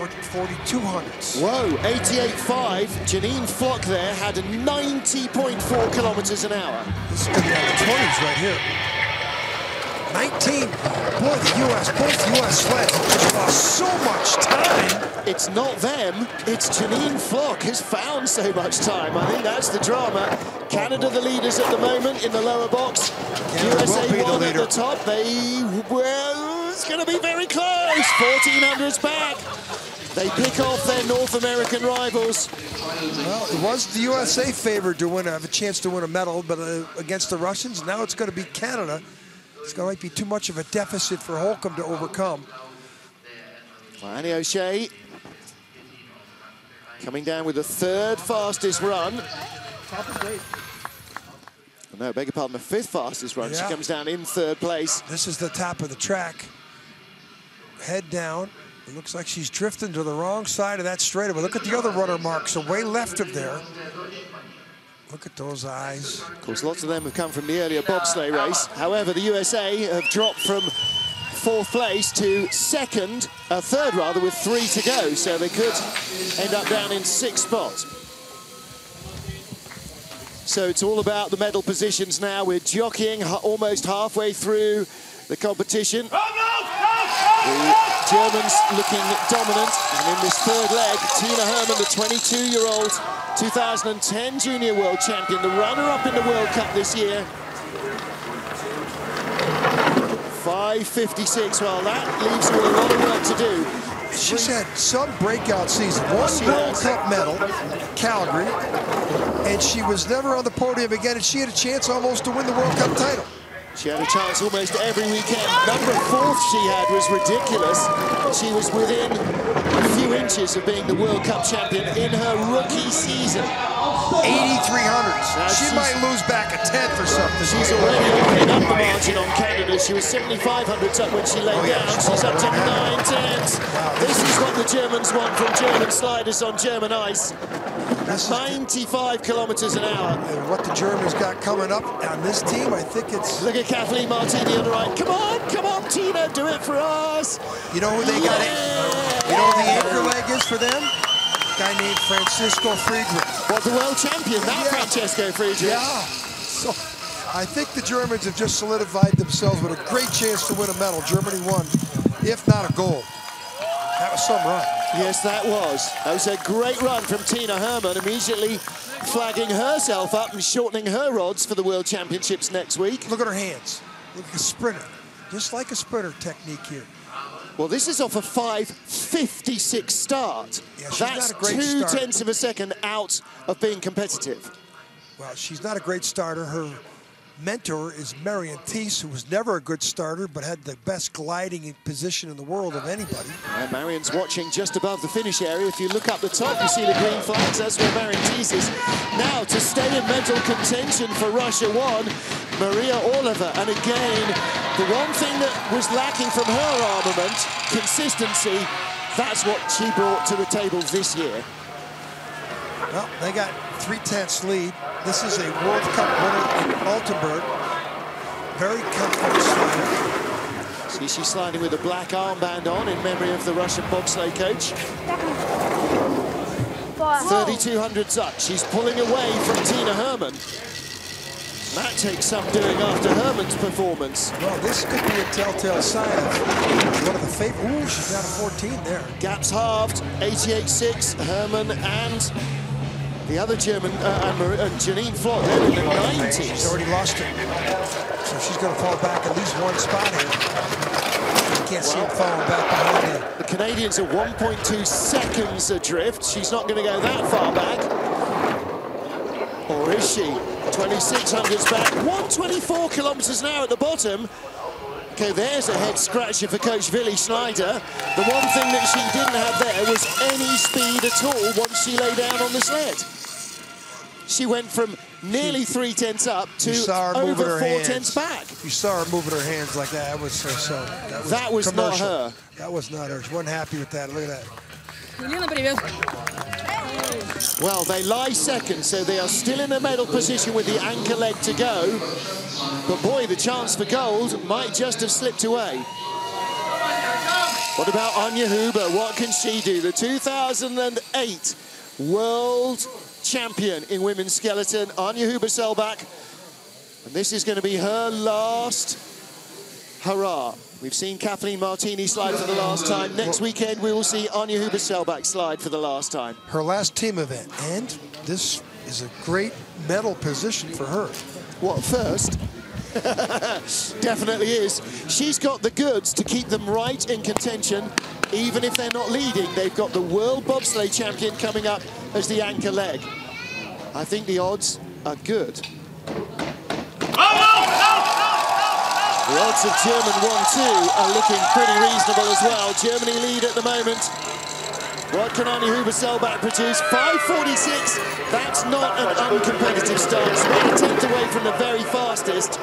42 hundredths. Whoa, 88.5. Janine Flock there had 90.4 kilometers an hour. This to be on the 20s right here. 19. Boy, the U.S., both U.S. sleds just lost so much time. It's not them, it's Janine Flock who's found so much time. I think that's the drama. Canada the leaders at the moment in the lower box. Canada USA be the one at the top. They, well, it's going to be very close. 1400s back. They pick off their North American rivals. Well, it was the USA favored to win, have a chance to win a medal, but uh, against the Russians, now it's going to be Canada. It's going to be too much of a deficit for Holcomb to overcome. Annie O'Shea coming down with the third fastest run. No, beg your pardon, the fifth fastest run. She comes down in third place. This is the top of the track. Head down. It looks like she's drifting to the wrong side of that straightaway. Look at the other runner marks, away left of there. Look at those eyes. Of course, lots of them have come from the earlier bobsleigh race. However, the USA have dropped from fourth place to second, uh, third rather, with three to go. So they could end up down in sixth spot. So it's all about the medal positions now. We're jockeying almost halfway through the competition. The Germans looking dominant. And in this third leg, Tina Hermann, the 22-year-old 2010 Junior World Champion, the runner-up in the World Cup this year. 5.56, well, that leaves her a lot of work to do. She's had some breakout season. One She World has. Cup medal, Calgary, and she was never on the podium again, and she had a chance almost to win the World Cup title. She had a chance almost every weekend. Number fourth she had was ridiculous. She was within a few inches of being the World Cup champion in her rookie season. 8,300s. Now She might lose back a tenth or something. She's already opening up the margin on Canada. She was 7,500 up when she laid Oh, yeah, down. She's up to nine tenths. This is what the Germans want from German sliders on German ice. This is 95 kilometers an hour. and what the Germans got coming up on this team, I think it's, Look at Cathleen Martini on the right. Come on, come on, Tina, do it for us. you know who they got in? Yeah. You know who the anchor leg is for them? guy named Francesco Friedrich. What, the world champion, that Yeah. Francesco Friedrich? Yeah. So I think the Germans have just solidified themselves with a great chance to win a medal. Germany won, if not a gold. That was some run. Yes, that was. That was a great run from Tina Hermann, immediately flagging herself up and shortening her odds for the World Championships next week. Look at her hands. Look like a sprinter. Just like a sprinter technique here. Well, this is off a 5.56 start. Yeah, she's That's not a great two starter. tenths of a second out of being competitive. Well, she's not a great starter. Her mentor is Marion Thees, who was never a good starter, but had the best gliding position in the world of anybody. And Marion's watching just above the finish area. If you look up the top, you see the green flags. That's where Marion Thees is. Now, to stay in mental contention for Russia won, Maria Orlova. And again, the one thing that was lacking from her armament, consistency, that's what she brought to the table this year. Well, they got three tenths lead. This is a World Cup winner in Altenberg. Very comfortable slider. See, she's sliding with a black armband on in memory of the Russian bobsleigh coach. 3,200s up. She's pulling away from Tina Hermann. That takes some doing after Hermann's performance. Well, this could be a telltale sign of one of the favorite. Ooh, she's down a 14 there. Gaps halved, 88-6, Herman and the other German, uh, and, Mar- and Janine Flock, in the She's 90s. already lost her. So she's going to fall back at least one spot here. You can't see her falling back behind her. The Canadians are 1.2 seconds adrift. She's not going to go that far back. Or is she? 2600s back. 124 kilometers an hour at the bottom. Okay, there's a head scratcher for coach Willi Schneider. The one thing that she didn't have there was any speed at all once she lay down on the sled. She went from nearly three tenths up to over four hands. tenths back. You saw her moving her hands like that. That was her. That was, that was not her. That was not her. She wasn't happy with that. Look at that. Well, they lie second, so they are still in the medal position with the anchor leg to go. But boy, the chance for gold might just have slipped away. What about Anja Huber? What can she do? The 2008 world champion in women's skeleton, Anja Huber Selbach. And this is going to be her last hurrah. We've seen Cathleen Martini slide for the last time. Next weekend, we will see Anja Huber Selbach slide for the last time. Her last team event. And this is a great medal position for her. What, first? Definitely is. She's got the goods to keep them right in contention, even if they're not leading. They've got the world bobsleigh champion coming up as the anchor leg. I think the odds are good. The odds of German 1-2 are looking pretty reasonable as well. Germany lead at the moment. What can Annie Huber Selbach produce? 5.46. That's not an uncompetitive start. It's tenth away from the very fastest.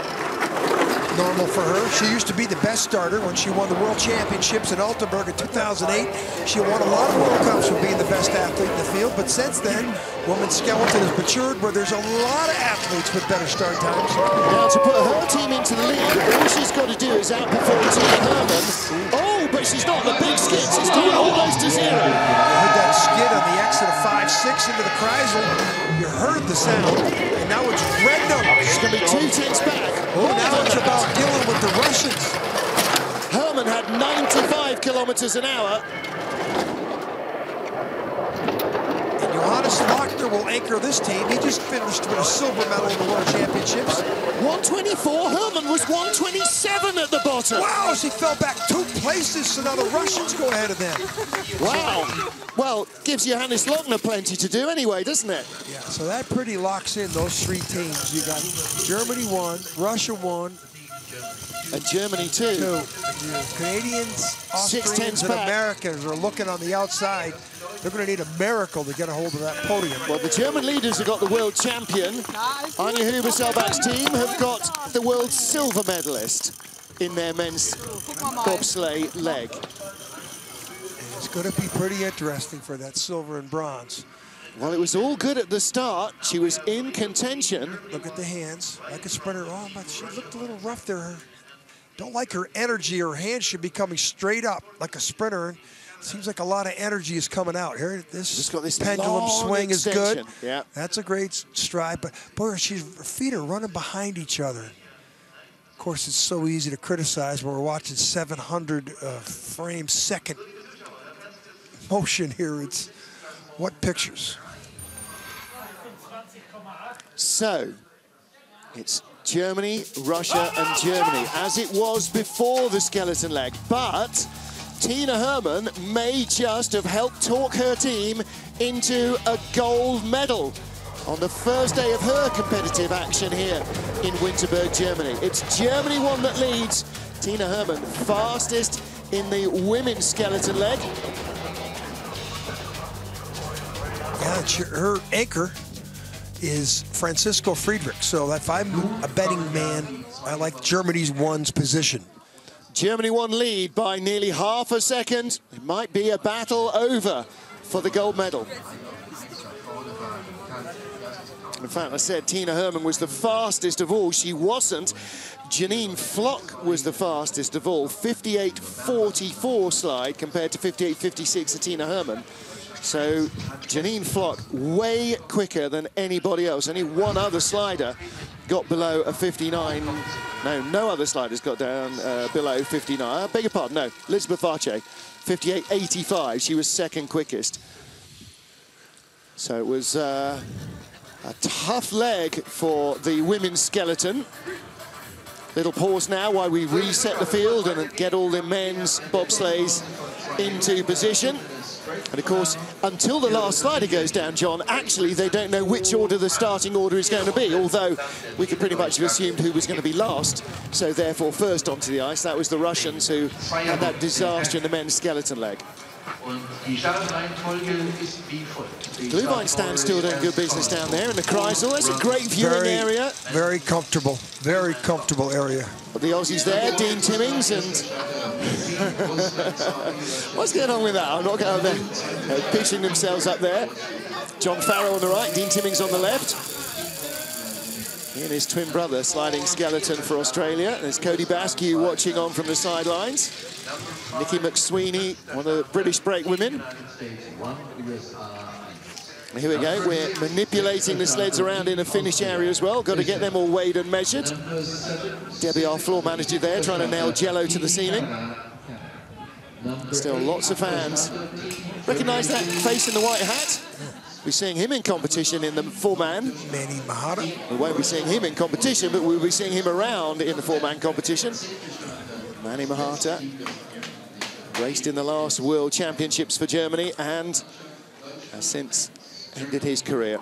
Normal for her. She used to be the best starter when she won the World Championships in Altenberg in 2008. She won a lot of World Cups for being the best athlete in the field. But since then, women's skeleton has matured where there's a lot of athletes with better start times. Now to put her team into the lead, all she's got to do is outperform Tina Hermann. Oh, but she's not the big skid. She's down almost to zero. You heard that skid on the exit of 5-6 into the Kreisel. You heard the sound, and now it's red numbers. She's going to be two tenths back. Oh, now oh, it's about dealing with the Russians. Hermann had 95 kilometers an hour. And Johannes Will anchor this team. He just finished with a silver medal in the World Championships. 124, Hermann was 127 at the bottom. Wow, she fell back two places, so now the Russians go ahead of them. Wow. Well, gives Johannes Lochner plenty to do anyway, doesn't it? Yeah, so that pretty locks in those three teams. You got Germany one, Russia one, And Germany too. two. Canadians, tenths and back. Americans are looking on the outside. They're going to need a miracle to get a hold of that podium. Well, the German leaders have got the world champion. Anja Huber-Selbach's team have got the world silver medalist in their men's bobsleigh leg. It's going to be pretty interesting for that silver and bronze. Well, it was all good at the start. She was in contention. Look at the hands, like a sprinter. Oh, but she looked a little rough there. Don't like her energy. Her hands should be coming straight up like a sprinter. Seems like a lot of energy is coming out. Here, this, this pendulum swing is good. Yeah. That's a great stride. But boy, she's, her feet are running behind each other. Of course, it's so easy to criticize when we're watching 700 uh, frames second motion here. It's what pictures? So, it's Germany, Russia, and Germany, as it was before the skeleton leg. But Tina Hermann may just have helped talk her team into a gold medal on the first day of her competitive action here in Winterberg, Germany. It's Germany one that leads. Tina Hermann, fastest in the women's skeleton leg. Yeah, her anchor is Francesco Friedrich. So if I'm a betting man, I like Germany's one's position. Germany one lead by nearly half a second. It might be a battle over for the gold medal. In fact, I said Tina Hermann was the fastest of all. She wasn't. Janine Flock was the fastest of all. 58.44 slide compared to 58.56 of Tina Hermann. So Janine Flock way quicker than anybody else. Only one other slider got below a 59. No, no other sliders got down uh, below 59. I beg your pardon, no. Elisabeth Vathje, 58.85. She was second quickest. So it was uh, a tough leg for the women's skeleton. Little pause now while we reset the field and get all the men's bobsleighs into position. And of course, until the last slider goes down, John, actually they don't know which order the starting order is going to be, although we could pretty much have assumed who was going to be last. So therefore, first onto the ice, that was the Russians who had that disaster in the men's skeleton leg. Und die Startreihenfolge ist wie folgt. Die Glühwein stand still doing good business down there in the Kreisel. That's a great viewing Very, area. very comfortable, very comfortable area. The Aussies there, Dean Timmings and... What's going on with that? I'm not going there. Uh, pitching themselves up there. John Farrow on the right, Dean Timmings on the left. And his twin brother sliding skeleton for Australia. There's Cody Baskew watching on from the sidelines. Nikki McSweeney, one of the British brake women. Here we go, we're manipulating the sleds around in a finish area as well. Got to get them all weighed and measured. Debbie, our floor manager there, trying to nail jello to the ceiling. Still lots of fans. Recognise that face in the white hat? We're seeing him in competition in the four-man. Manny Machata. We won't be seeing him in competition, but we'll be seeing him around in the four-man competition. Manny Machata raced in the last World Championships for Germany and has since ended his career.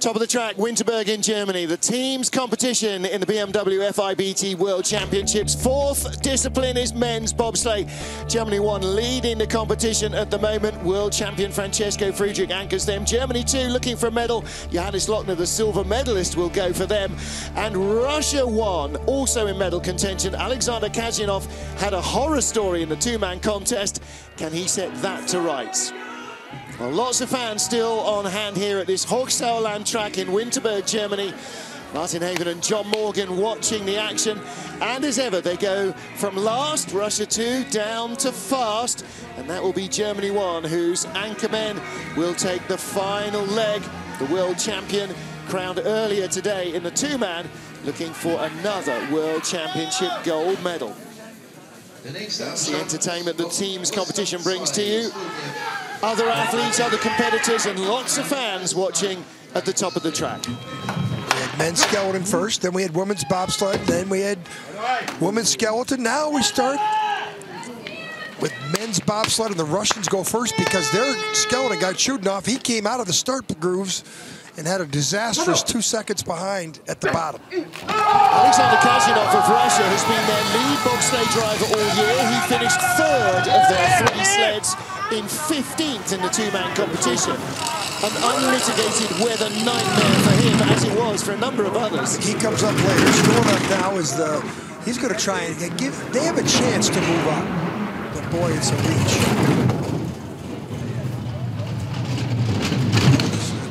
Top of the track, Winterberg in Germany. The team's competition in the BMW FIBT World Championships. Fourth discipline is men's bobsleigh. Germany one leading the competition at the moment. World champion Francesco Friedrich anchors them. Germany two looking for a medal. Johannes Lochner, the silver medalist, will go for them. And Russia one, also in medal contention. Alexander Kasjanov had a horror story in the two-man contest. Can he set that to rights? Well, lots of fans still on hand here at this Hochsauerland track in Winterberg, Germany. Martin Haven and John Morgan watching the action. And as ever, they go from last, Russia 2, down to fast. And that will be Germany 1, whose anchormen will take the final leg. The world champion crowned earlier today in the two-man looking for another World Championship gold medal. That's the entertainment the teams competition brings to you. Other athletes, other competitors, and lots of fans watching at the top of the track. We had men's skeleton first, then we had women's bobsled, then we had women's skeleton. Now we start with men's bobsled, and the Russians go first because their skeleton got shooting off. He came out of the start grooves and had a disastrous two seconds behind at the bottom. Alexander Kasjanov of Russia has been their lead bobsleigh driver all year. He finished third of their three sleds in 15th in the two-man competition. An unmitigated weather nightmare for him, as it was for a number of others. He comes up later. Storm now is the. He's going to try and give. They have a chance to move up, but boy, it's a reach.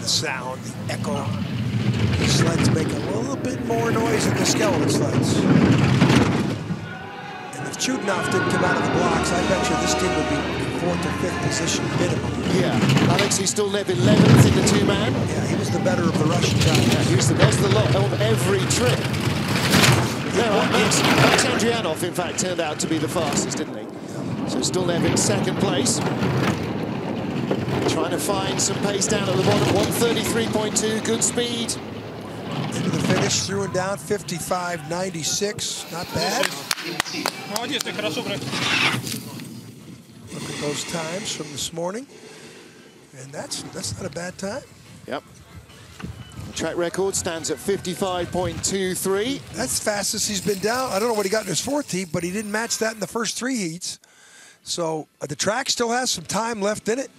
Sound, the echo. The sleds make a little bit more noise than the skeleton sleds. And if Chudinov didn't come out of the blocks, I bet you this team would be in fourth or fifth position minimum. Yeah, Alexei Stulnev 11th in the two-man. Yeah, he was the better of the Russian guys. Yeah, he was the best of the lot of every trip. No, Max, Max Andrianov, in fact, turned out to be the fastest, didn't he? So Sturnev in second place. Trying to find some pace down at the bottom. 133.2, good speed. Into the finish, through and down 55.96. Not bad. Look at those times from this morning. And that's that's not a bad time. Yep. Track record stands at 55.23. That's fastest he's been down. I don't know what he got in his fourth heat, but he didn't match that in the first three heats. So uh, the track still has some time left in it.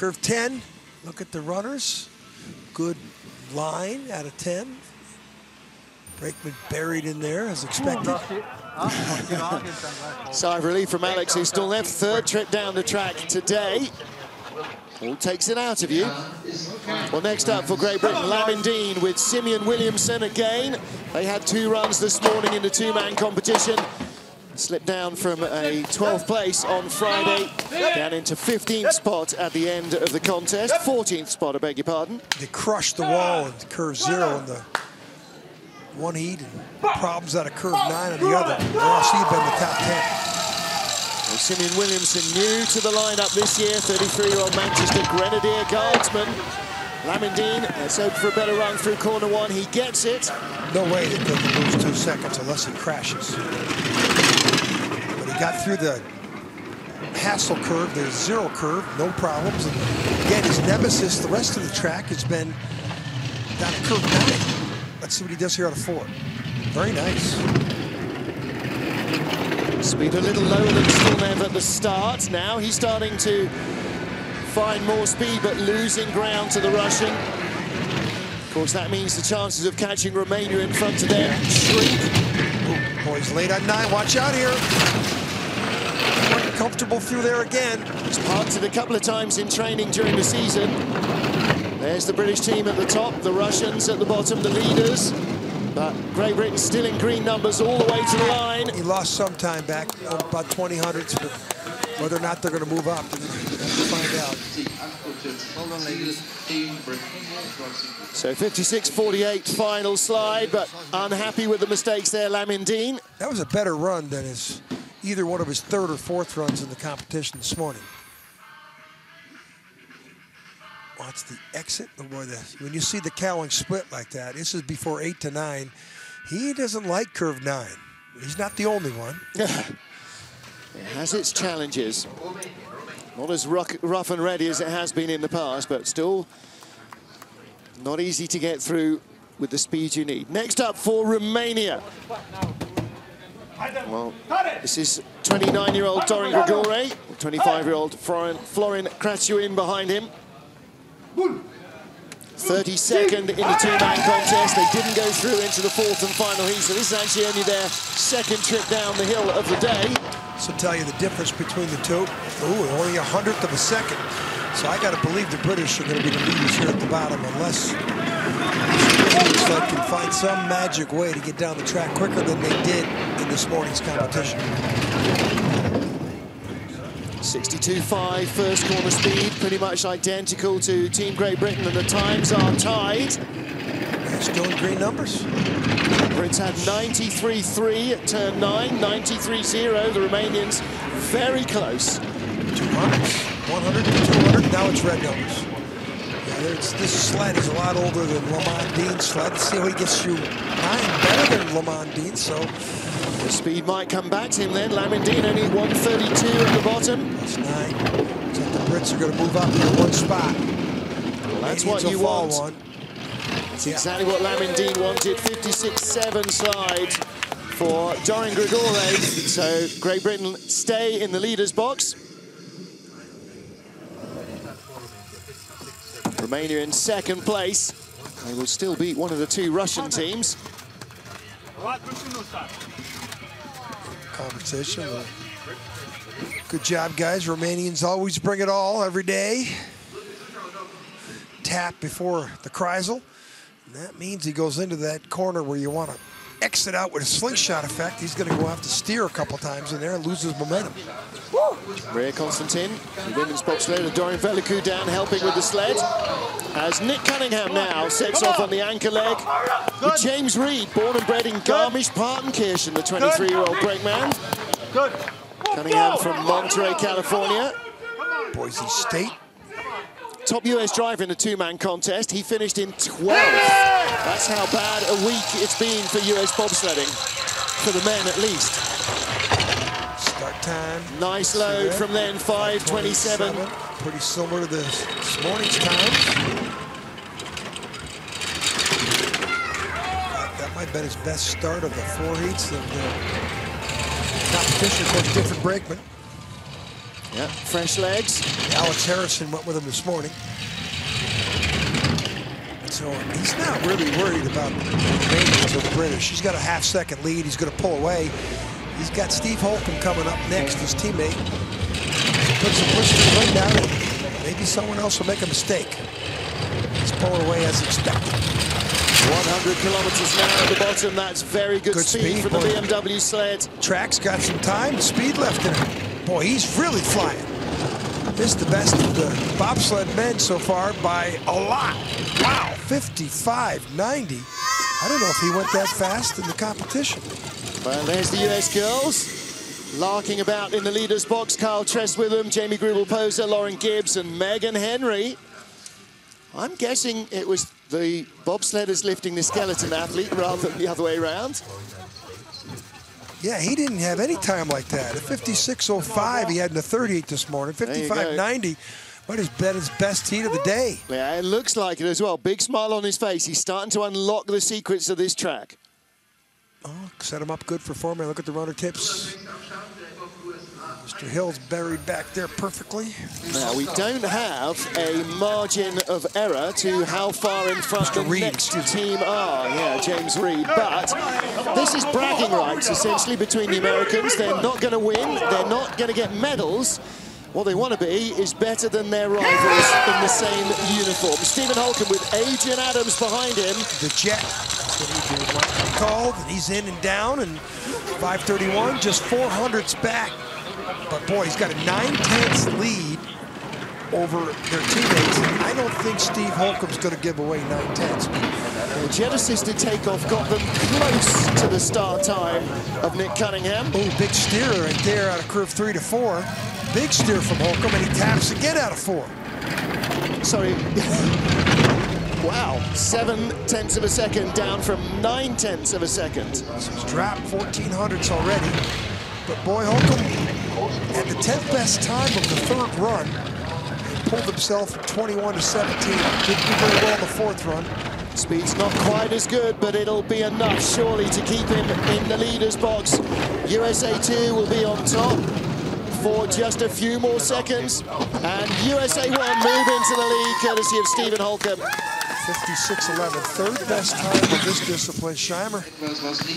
Curve 10. Look at the runners. Good line out of 10. Brakeman buried in there as expected. Sigh of relief from Alex, who's still left. Third trip down the track today. All takes it out of you. Well, next up for Great Britain, Lamin Deen with Simeon Williamson again. They had two runs this morning in the two-man competition. Slipped down from a 12th place on Friday, down into 15th spot at the end of the contest. 14th spot, I beg your pardon. They crushed the wall in curve zero in the one heat and problems out of curve nine on the other. Or else he'd been the top 10. Well, Simeon Williamson new to the lineup this year, 33-year-old Manchester Grenadier Guardsman. Lamin Deen, let's hope for a better run through corner one. He gets it. No way that they can lose two seconds unless he crashes. Got through the hassle curve, the zero curve, no problems. And again, his nemesis, the rest of the track has been down at curve nine. Let's see what he does here out of four. Very nice. Speed a little lower than Stulnev at the start. Now he's starting to find more speed, but losing ground to the Russian. Of course, that means the chances of catching Romania in front of them shrink. Ooh, boys late on nine. Watch out here. Quite comfortable through there again. He's parked it a couple of times in training during the season. There's the British team at the top, the Russians at the bottom, the leaders. But Great Britain still in green numbers all the way to the line. He lost some time back, about 20 hundredths, but whether or not they're going to move up, we'll find out. So 56-48 final slide, but unhappy with the mistakes there, Lamin Deen. That was a better run than his either one of his third or fourth runs in the competition this morning. Watch the exit. Oh boy, the, when you see the cowling split like that, this is before eight to nine. He doesn't like curve nine. He's not the only one. it has its challenges. Not as rough and ready as it has been in the past, but still not easy to get through with the speed you need. Next up for Romania. Well, this is 29-year-old Dorin Grigore, 25-year-old Florin, Florin Craciun behind him. 32nd in the two-man contest. They didn't go through into the fourth and final heat, so this is actually only their second trip down the hill of the day. So tell you the difference between the two. Ooh, only a hundredth of a second. So I got to believe the British are going to be the leaders here at the bottom, unless they can find some magic way to get down the track quicker than they did in this morning's competition. 62.5 first corner speed, pretty much identical to Team Great Britain, and the times are tied. Still in green numbers. Brits had 93-3 at turn 9, 93-0. The Romanians very close. 200, 100, 200. Now it's red numbers. Yeah, this sled is a lot older than Lamin Deen's sled. Let's see how he gets through nine better than Lamin Deen. So The speed might come back to him then. Lamin Deen only 132 at the bottom. that's nine. So the Brits are going to move up here one spot. That's what you want. One. It's exactly what Lamin Deen wanted. 56-7 slide for Dorin Grigore. So Great Britain stay in the leader's box. Romania in second place. They will still beat one of the two Russian teams. competition. Good job, guys. Romanians always bring it all every day. Tap before the Kreisel. And that means he goes into that corner where you want to exit out with a slingshot effect. He's going to go have to steer a couple times in there and lose his momentum. Maria Constantin, the women's bobsledder, Dorin Velicu down helping with the sled. As Nick Cunningham now sets off on the anchor leg. With James Reed, born and bred in Garmisch-Partenkirchen, the 23-year-old brakeman. Good. Cunningham from Monterey, California. Boise State. Top US driver in the two-man contest. He finished in 12th. That's how bad a week it's been for US bobsledding. For the men, at least. Time. Nice load from then, 5.27. Pretty similar to this, this morning's time. That might have been his best start of the four heats of the competition. Of course, different brakeman. Yeah, fresh legs. Alex Harrison went with him this morning. So he's not really worried about the Canadians or the British. He's got a half second lead. He's going to pull away. He's got Steve Holcomb coming up next, his teammate. Put some push to run down, and maybe someone else will make a mistake. He's pulling away as expected. 100 kilometers now at the bottom. That's very good, Good speed, speed, from the. BMW sled. Track's got some time, speed left in him. Boy, he's really flying. This is the best of the bobsled men so far by a lot. Wow, 55, 90. I don't know if he went that fast in the competition. Well, there's the US girls. Larking about in the leader's box. Carl Treswitham, Jamie Greubel-Poser, Lauren Gibbs, and Megan Henry. I'm guessing it was the bobsledders lifting the skeleton athlete rather than the other way around. Yeah, he didn't have any time like that. At 56.05, he had in the 38 this morning. 55.90 might have been his best heat of the day. Yeah, it looks like it as well. Big smile on his face. He's starting to unlock the secrets of this track. Oh, set him up good for Foreman. Look at the runner tips. Mr. Hill's buried back there perfectly. Now, we don't have a margin of error to how far in front Mr. the Reed, next team are. Yeah, James Reed. But this is bragging rights, essentially, between the Americans. They're not going to win. They're not going to get medals. What they want to be is better than their rivals in the same uniform. Stephen Holcomb with Adrian Adams behind him. the jet. That's what he did. He called, and he's in and down, and 531, just 400s back. But boy, he's got a nine-tenths lead over their teammates. I don't think Steve Holcomb's going to give away nine tenths. The jet-assisted takeoff got them close to the start time of Nick Cunningham. Oh, big steer right there out of curve three to four. Big steer from Holcomb, and he taps again out of four. Sorry. wow, seven tenths of a second down from nine tenths of a second. So he's dropped 1400s already. But boy, Holcomb, at the 10th best time of the third run, pulled himself from 21 to 17. Didn't do very well in the fourth run. Speed's not quite as good, but it'll be enough, surely, to keep him in the leader's box. USA 2 will be on top for just a few more seconds. And USA 1 move into the lead, courtesy of Stephen Holcomb. 56-11, third best time of this discipline. Scheimer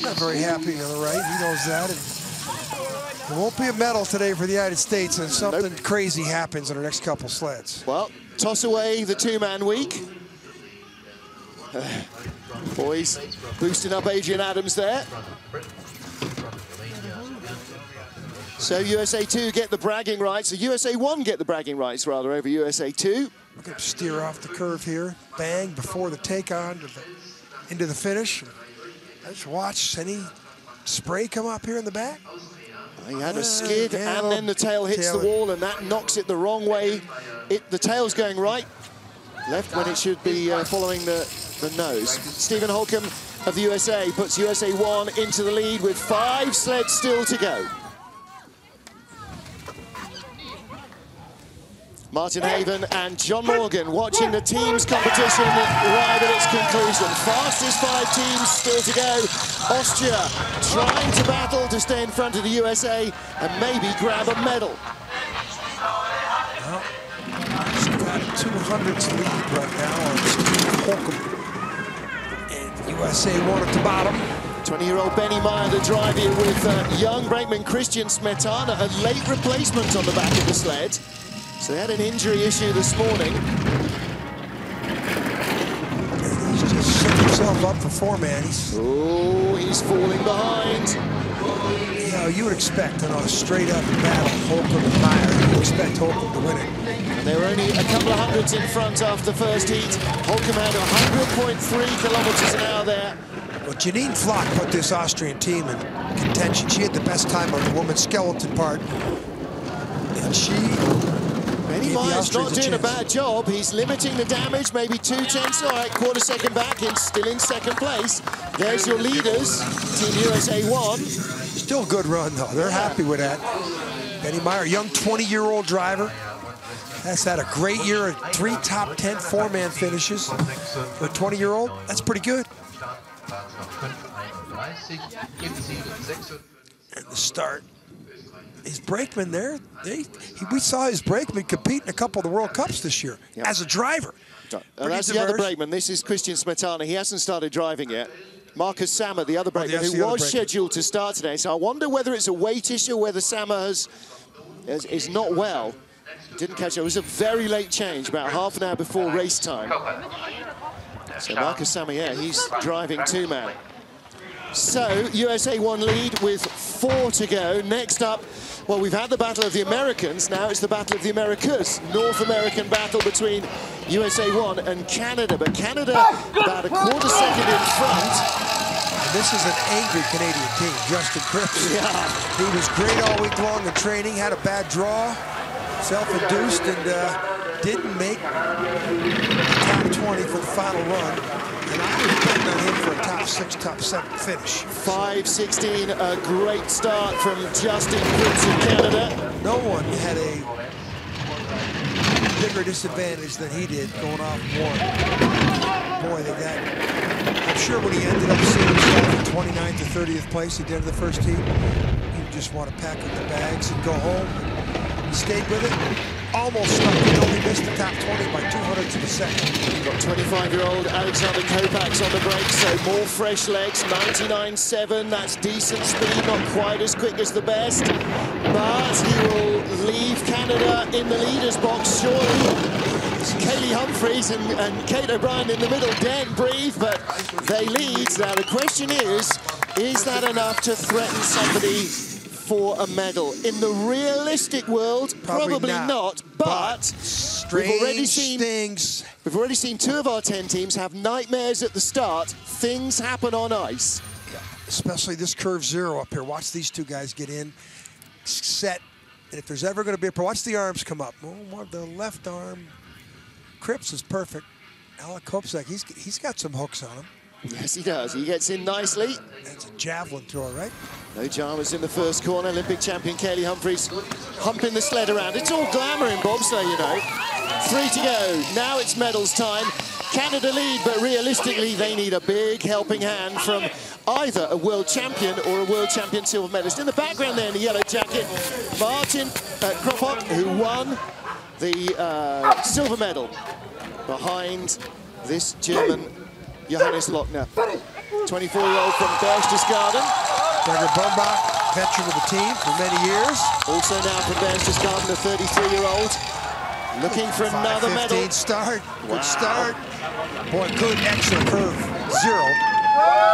not very happy on the right. He knows that. And there won't be a medal today for the United States, and something crazy happens in our next couple sleds. Well, toss away the two-man week. Uh, boys boosting up Adrian Adams there. So USA 2 get the bragging rights, or USA 1 get the bragging rights, rather, over USA 2. Look at him steer off the curve here. Bang, before the take on the, into the finish. Let's watch any spray come up here in the back. He had a skid yeah, and then the tail hits tail the wall and that knocks it the wrong way. It, the tail's going right, left when it should be uh, following the, the nose. Stephen Holcomb of the USA puts USA 1 into the lead with five sleds still to go. Martin Haven and John Morgan watching the teams competition arrive at its conclusion. Fastest five teams still to go. Austria trying to battle to stay in front of the USA and maybe grab a medal. He's got a 200s lead right now on Holcomb. And USA one at the bottom. 20-year-old Benny Maier, the drive here with uh, young brakeman Christian Smetana, a late replacement on the back of the sled. So they had an injury issue this morning. He's just set himself up for four man. He's, Oh, he's falling behind. you know, you would expect in a straight up battle, Holcomb and Maier, you expect Holcomb to win it. They were only a couple of hundreds in front after the first heat. Holcomb had 100.3 kilometers an hour there. Well, Janine Flock put this Austrian team in contention. She had the best time on the woman's skeleton part. And she Benny Gave the Meyer's not doing a bad job. He's limiting the damage, maybe two tenths. All right, quarter second back, and still in second place. There's your leaders, Team USA 1. Still a good run, though. They're happy with that. Benny Maier, young 20-year-old driver. Has had a great year, three top 10 four-man finishes for a 20-year-old. That's pretty good. Platz noch 5,31. Im Ziel 46. At the start. His brakeman there, they, he, we saw his brakeman compete in a couple of the World Cups this year Yeah. as a driver. Pretty that's the other brakeman. This is Christian Smetana. He hasn't started driving yet. Markus Sammer, the other oh, brakeman, that's who was brakeman. scheduled to start today. So I wonder whether it's a weight issue, whether Sammer has, is, is not well. Didn't catch it. It was a very late change, about half an hour before race time. So Markus Sammer, yeah, he's driving two-man. So USA one lead with four to go. Next up, well, we've had the battle of the Americans. Now it's the battle of the Americas. North American battle between USA one and Canada. But Canada about a quarter second in front. And this is an angry Canadian team. Justin Cripps. Yeah. He was great all week long in training, had a bad draw, self-induced, and uh, didn't make the top 20 for the final run. And I was betting on him for a top six, top seven finish. 5.16, a great start from Justin Cripps of Canada. No one had a bigger disadvantage than he did going off one. Boy, they got. I'm sure when he ended up seeing himself in 29th to 30th place end of the first heat, he just want to pack up the bags and go home. Stayed with it. Almost stuck. He only missed the top 20 by two hundredths of a second. Got 25-year-old Alexander Kopacz on the brake, so more fresh legs, 99.7, that's decent speed, not quite as quick as the best, but he will leave Canada in the leader's box, surely. Kaillie Humphries and, and Kate O'Brien in the middle daren't breathe, but they lead. Now the question is, is that enough to threaten somebody for a medal? In the realistic world, probably, not, but strange we've already seen things. We've already seen two of our 10 teams have nightmares at the start. Things happen on ice. especially this curve zero up here. Watch these two guys get in, set, and if there's ever going to be a pro, watch the arms come up. Oh, the left arm, Cripps is perfect. Alex Kopacz, he's he's got some hooks on him. Yes, he does. He gets in nicely. That's a javelin throw, right? No dramas in the first corner. Olympic champion Kaillie Humphries humping the sled around. It's all glamour in bobsleigh, you know. Three to go. Now it's medals time. Canada lead, but realistically, they need a big helping hand from either a world champion or a world champion silver medalist. In the background there in the yellow jacket, Martin uh, Grothkopp, who won the uh, silver medal behind this German Johannes Lochner. 24-year-old from Berchtesgaden. Gregor Bermbach, veteran of the team for many years. Also now from Berchtesgaden, the 33-year-old. Looking for another 5:15 medal. start. Wow. Good start. Boy, good extra curve zero.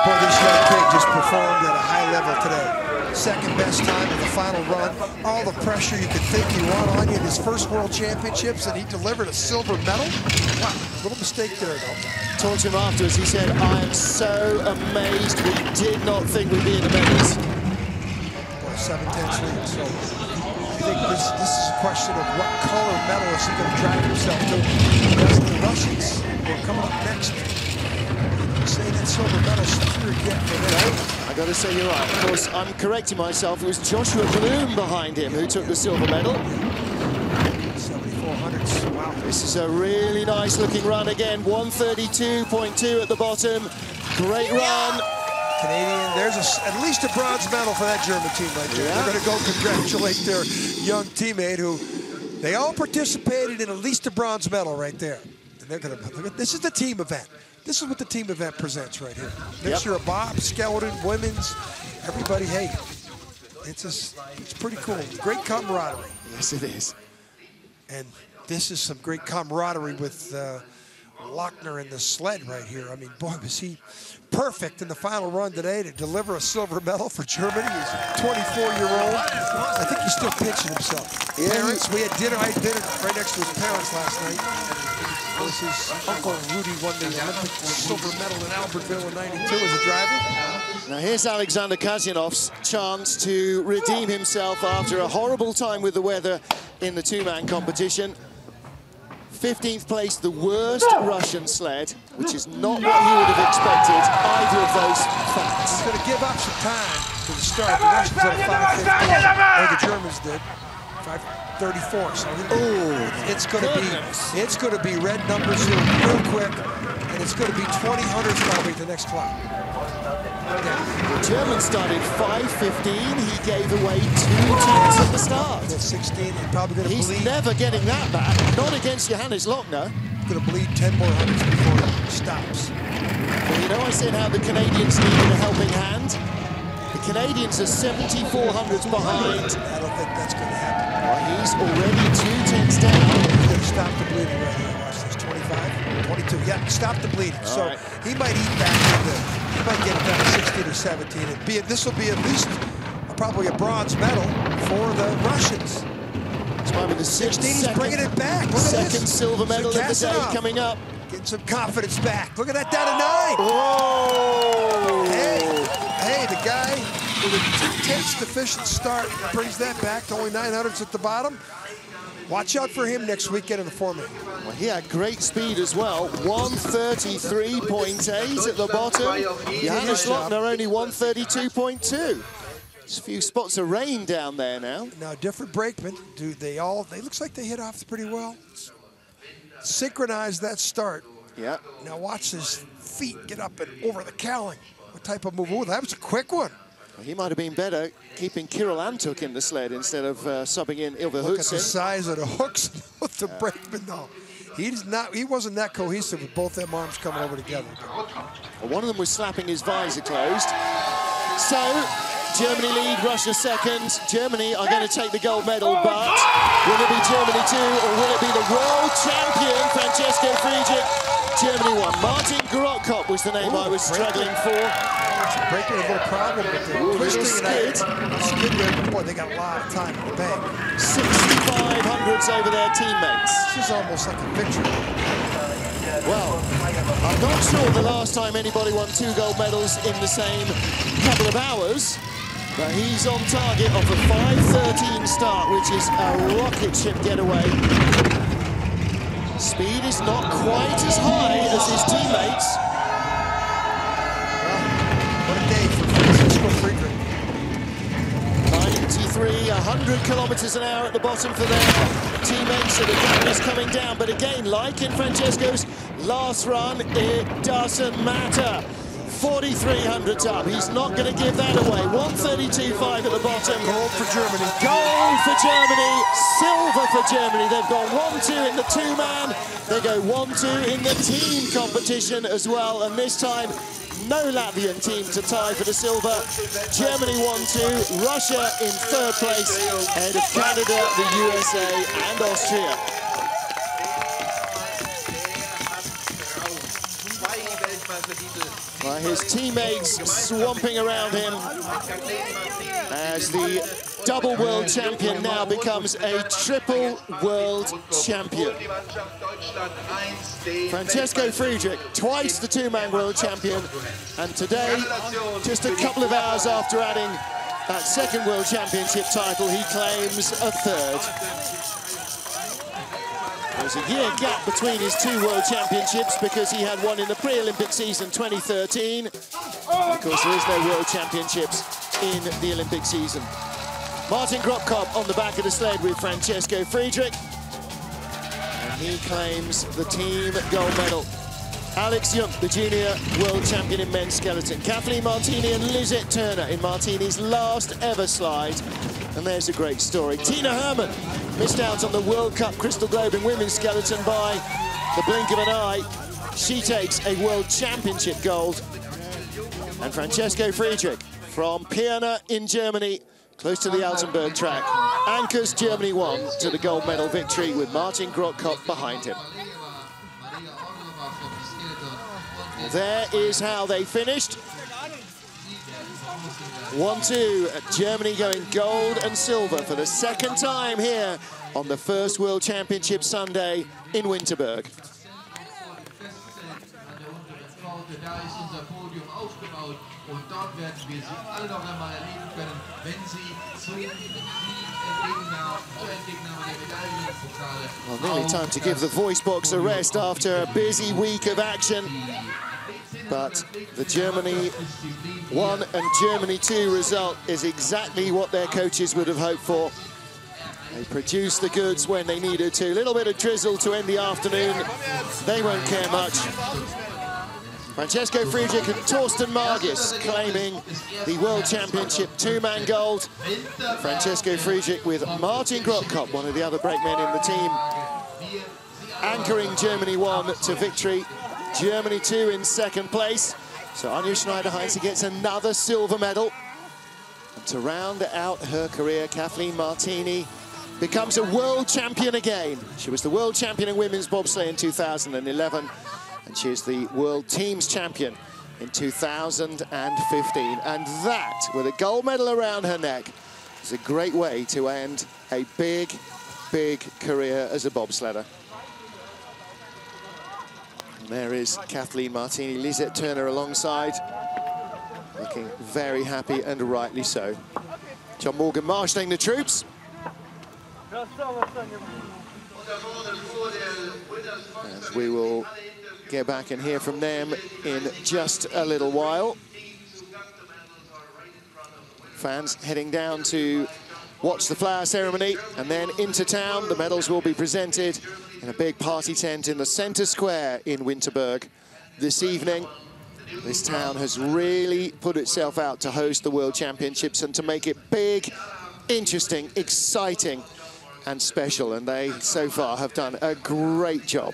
Boy, this young kid just performed at a high level today. Second best time in the final run. All the pressure you could think you want on you in his first World Championships, and he delivered a silver medal. Wow, little mistake there, though. Talked to him afterwards, he said, I am so amazed we did not think we'd be in the medals. Boy, 7-10 lead, so I think this, this is a question of what color medal is he going to drive himself to. Because the Russians are coming up next. Say that silver medal secure yet for them. I got to say you're right. Of course, I'm correcting myself. It was Joshua Bluhm behind him who took the silver medal. 7400s. Wow. This is a really nice looking run again. 132.2 at the bottom. Great run. Canadian, there's a, at least a bronze medal for that German team right there. Yeah. They're going to go congratulate their young teammate who they all participated in at least a bronze medal right there. And they're going to, this is the team event. This is what the team event presents right here. Mixture Yep. of bob, skeleton, women's, everybody, hey, it's, just, it's pretty cool. Great camaraderie. Yes, it is. And this is some great camaraderie with uh, Lochner and the sled right here. I mean, boy, was he perfect in the final run today to deliver a silver medal for Germany. He's 24-year-old. I think he's still pinching himself. Yeah, parents, we had dinner. I had dinner right next to his parents last night. This is Uncle Rudy won the Olympic silver medal in Albertville in 92 as a driver. Now here's Alexander Kasjanov's chance to redeem himself after a horrible time with the weather in the two-man competition. 15th place, the worst Russian sled, which is not what you would have expected, either of those facts. He's going to give up some time to the start. The Russians at a 5.15, or the Germans did. 5.34. So Oh, it's going to be it's going to be red numbers here real quick, and it's going to be 20 hundreds probably the next clock. Yeah, The German started 5.15. He gave away two tenths at the start. at 16, he's probably going to He's bleed. never getting that back. Not against Johannes Lochner. Going to bleed 10 more hundreds before he stops. Well, you know I said how the Canadians needed a helping hand? The Canadians are 74 hundredths behind. I don't think that's going to happen. Well, he's already two tenths down. He's going to stop the bleeding right here. Watch this. 25, 22. Yeah, stop the bleeding. so right. he might eat back to the. He might get it down to 16 or 17. And be this will be at least probably a bronze medal for the Russians. It's might be the 16, sixth, he's bringing it back. Look at second this. silver medal of the day Zakhasinov coming up. Getting some confidence back. Look at that down to nine. Oh! Hey, hey, the guy with a two-tenths deficient start brings that back to only 900s at the bottom. Watch out for him next weekend in the four-man. Well, he had great speed as well. 133.8 at the bottom. Johannes Lochner only 132.2. There's a few spots of rain down there now. Now, different brakemen, do they all, they looks like they hit off pretty well. Synchronize that start. Yeah. Now watch his feet get up and over the cowling. What type of move? Oh, that was a quick one. Well, he might have been better keeping Kirill Antukh in the sled instead of uh, subbing in Ilva Look at the size of the hooks with the brakeman, though. He's not, he wasn't that cohesive with both them arms coming over together. Well, one of them was slapping his visor closed. So, Germany lead, Russia second. Germany are going to take the gold medal, but will it be Germany two or will it be the world champion, Francesco Friedrich? Germany won. Martin Grothkopp was the name Ooh, I was struggling for. Breaking a little problem with the Ooh, twisting and skid. I, skid boy, they got a lot of time in the bank. 65 hundredths over their teammates. This is almost like a victory. Well, I'm not sure the last time anybody won two gold medals in the same couple of hours, but he's on target off a 5.13 start, which is a rocket ship getaway. Speed is not quite as high as his teammates. What a day for Francesco Friedrich. 93, 100 kilometers an hour at the bottom for their teammates, so the gap is coming down. But again, like in Francesco's last run, it doesn't matter. 4,300 up. He's not going to give that away. 132.5 at the bottom. Gold for Germany. Gold for Germany, silver for Germany. They've gone 1-2 in the two-man. They go 1-2 in the team competition as well. And this time, no Latvian team to tie for the silver. Germany 1-2, Russia in third place, ahead of Canada, the USA and Austria. His teammates swamping around him. as the double world champion now becomes a triple world champion. Francesco Friedrich, twice the two-man world champion, and today, just a couple of hours after adding that second world championship title, he claims a third. There's a year gap between his two world championships because he had one in the pre-Olympic season 2013. And of course, there is no world championships in the Olympic season. Martin Grothkopp on the back of the sled with Francesco Friedrich. And he claims the team gold medal. Axel Jungk, the junior world champion in men's skeleton. Cathleen Martini and Lisette Thöne in Martini's last ever slide. And there's a great story. Tina Hermann missed out on the World Cup Crystal Globe in women's skeleton by the blink of an eye. She takes a world championship gold. And Francesco Friedrich from Pirna in Germany close to the Altenberg track. Anchors Germany 1 to the gold medal victory with Martin Grothkopp behind him. There is how they finished. 1-2, Germany going gold and silver for the second time here on the first World Championship Sunday in Winterberg. Well, nearly time to give the voice box a rest after a busy week of action. But the Germany 1 and Germany 2 result is exactly what their coaches would have hoped for. They produced the goods when they needed to. A little bit of drizzle to end the afternoon. They won't care much. Francesco Friedrich and Thorsten Margis claiming the World Championship two-man gold. Francesco Friedrich with Martin Grothkopp, one of the other brakemen in the team, anchoring Germany 1 to victory. Germany 2 in second place. So Anja Schneiderheinze gets another silver medal. And to round out her career, Cathleen Martini becomes a world champion again. She was the world champion in women's bobsleigh in 2011 and she is the world teams champion in 2015. And that, with a gold medal around her neck, is a great way to end a big, big career as a bobsledder. There is Cathleen Martini, Lisette Thöne alongside, looking very happy and rightly so. John Morgan marshalling the troops. And we will get back and hear from them in just a little while. Fans heading down to watch the flower ceremony and then into town. The medals will be presented in a big party tent in the center square in Winterberg this evening. This town has really put itself out to host the World Championships and to make it big, interesting, exciting and special. And they, so far, have done a great job.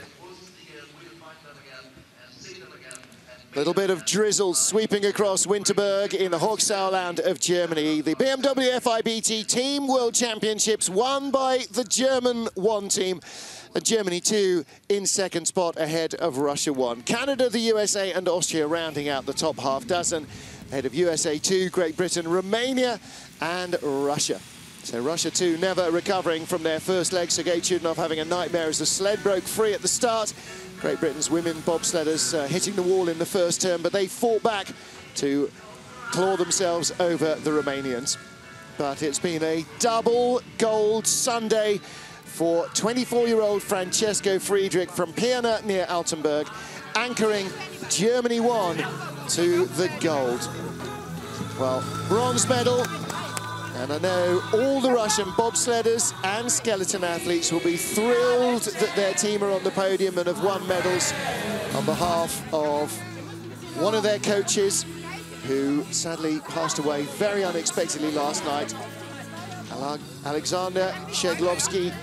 A little bit of drizzle sweeping across Winterberg in the Hochsauerland of Germany. The BMW FIBT Team World Championships won by the German one team. Germany two in second spot ahead of Russia one. Canada, the USA and Austria rounding out the top half dozen. Ahead of USA two, Great Britain, Romania and Russia. So Russia too never recovering from their first leg. Sergei Chudinov having a nightmare as the sled broke free at the start. Great Britain's women bobsledders uh, hitting the wall in the first turn, but they fought back to claw themselves over the Romanians. But it's been a double gold Sunday for 24-year-old Francesco Friedrich from Pirna near Altenberg, anchoring Germany 1 to the gold. Well, bronze medal and I know all the Russian bobsledders and skeleton athletes will be thrilled that their team are on the podium and have won medals on behalf of one of their coaches who sadly passed away very unexpectedly last night. Alexander Sheglovsky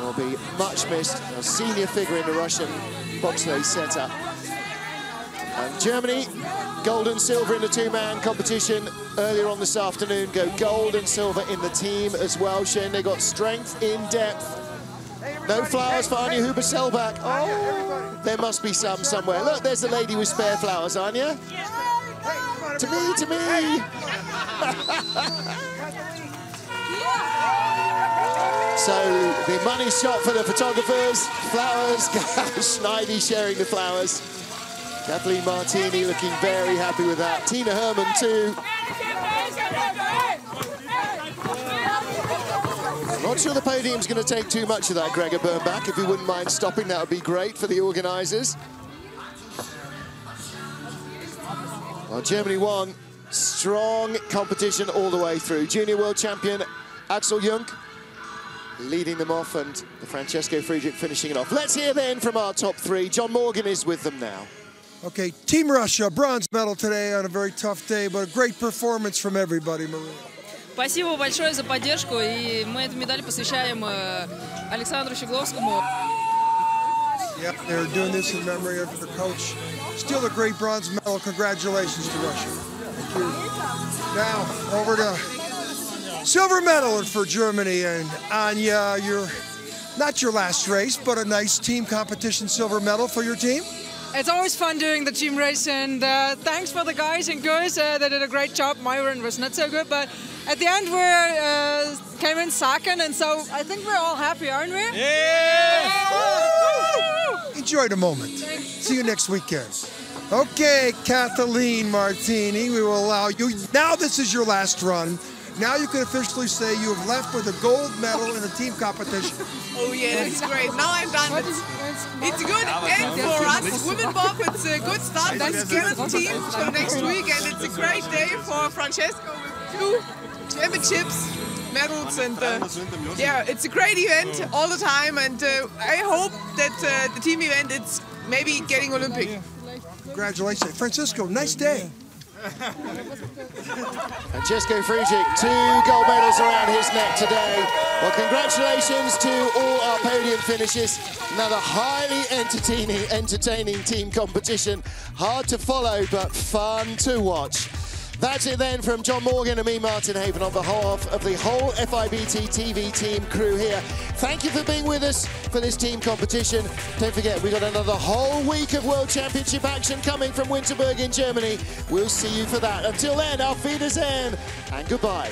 will be much missed, a senior figure in the Russian bobsleigh setup. And Germany, gold and silver in the two-man competition earlier on this afternoon, go gold and silver in the team as well, showing they got strength in depth. No flowers for Anja Huber-Selbach. Oh, there must be some somewhere. Look, there's the lady with spare flowers, Anja. To me, to me. So the money shot for the photographers. Flowers, Schneidi sharing the flowers. Cathleen Martini looking very happy with that. Tina Hermann too. Not sure the podium's going to take too much of that, Gregor Bermbach. If you wouldn't mind stopping, that would be great for the organisers. Well, Germany won. Strong competition all the way through. Junior world champion Axel Jungk leading them off and the Francesco Friedrich finishing it off. Let's hear then from our top three. John Morgan is with them now. Okay, Team Russia, bronze medal today on a very tough day, but a great performance from everybody, Maria. Спасибо большое за поддержку, и мы эту медаль посвящаем э, Александру Щегловскому. Yep, they're doing this in memory of the coach. Still a great bronze medal. Congratulations to Russia. Thank you. Now, over to silver medal for Germany. And Anya, you're not your last race, but a nice team competition silver medal for your team. It's always fun doing the team race, and uh, thanks for the guys and girls. Uh, they did a great job. Myron was not so good, but at the end we uh, came in second, and so I think we're all happy, aren't we? Yeah! Enjoy the moment. See you next weekend. Okay, Cathleen Martini, we will allow you. Now this is your last run. Now you can officially say you have left with a gold medal in the team competition. Oh yeah, that's great. Now I'm done. It's, it's good and for us. Women Bob, it's a good start. That's good team for next week, and it's a great day for Francesco with two championships, medals, and uh, yeah, it's a great event all the time. And uh, I hope that uh, the team event it's maybe getting Olympic. Congratulations, Francesco. Nice day. Francesco Friedrich, two gold medals around his neck today. Well, congratulations to all our podium finishes. Another highly entertaining, entertaining team competition. Hard to follow, but fun to watch. That's it then from John Morgan and me, Martin Haven, on behalf of the whole FIBT TV team crew here. Thank you for being with us for this team competition. Don't forget, we've got another whole week of World Championship action coming from Winterberg in Germany. We'll see you for that. Until then, auf Wiedersehen and goodbye.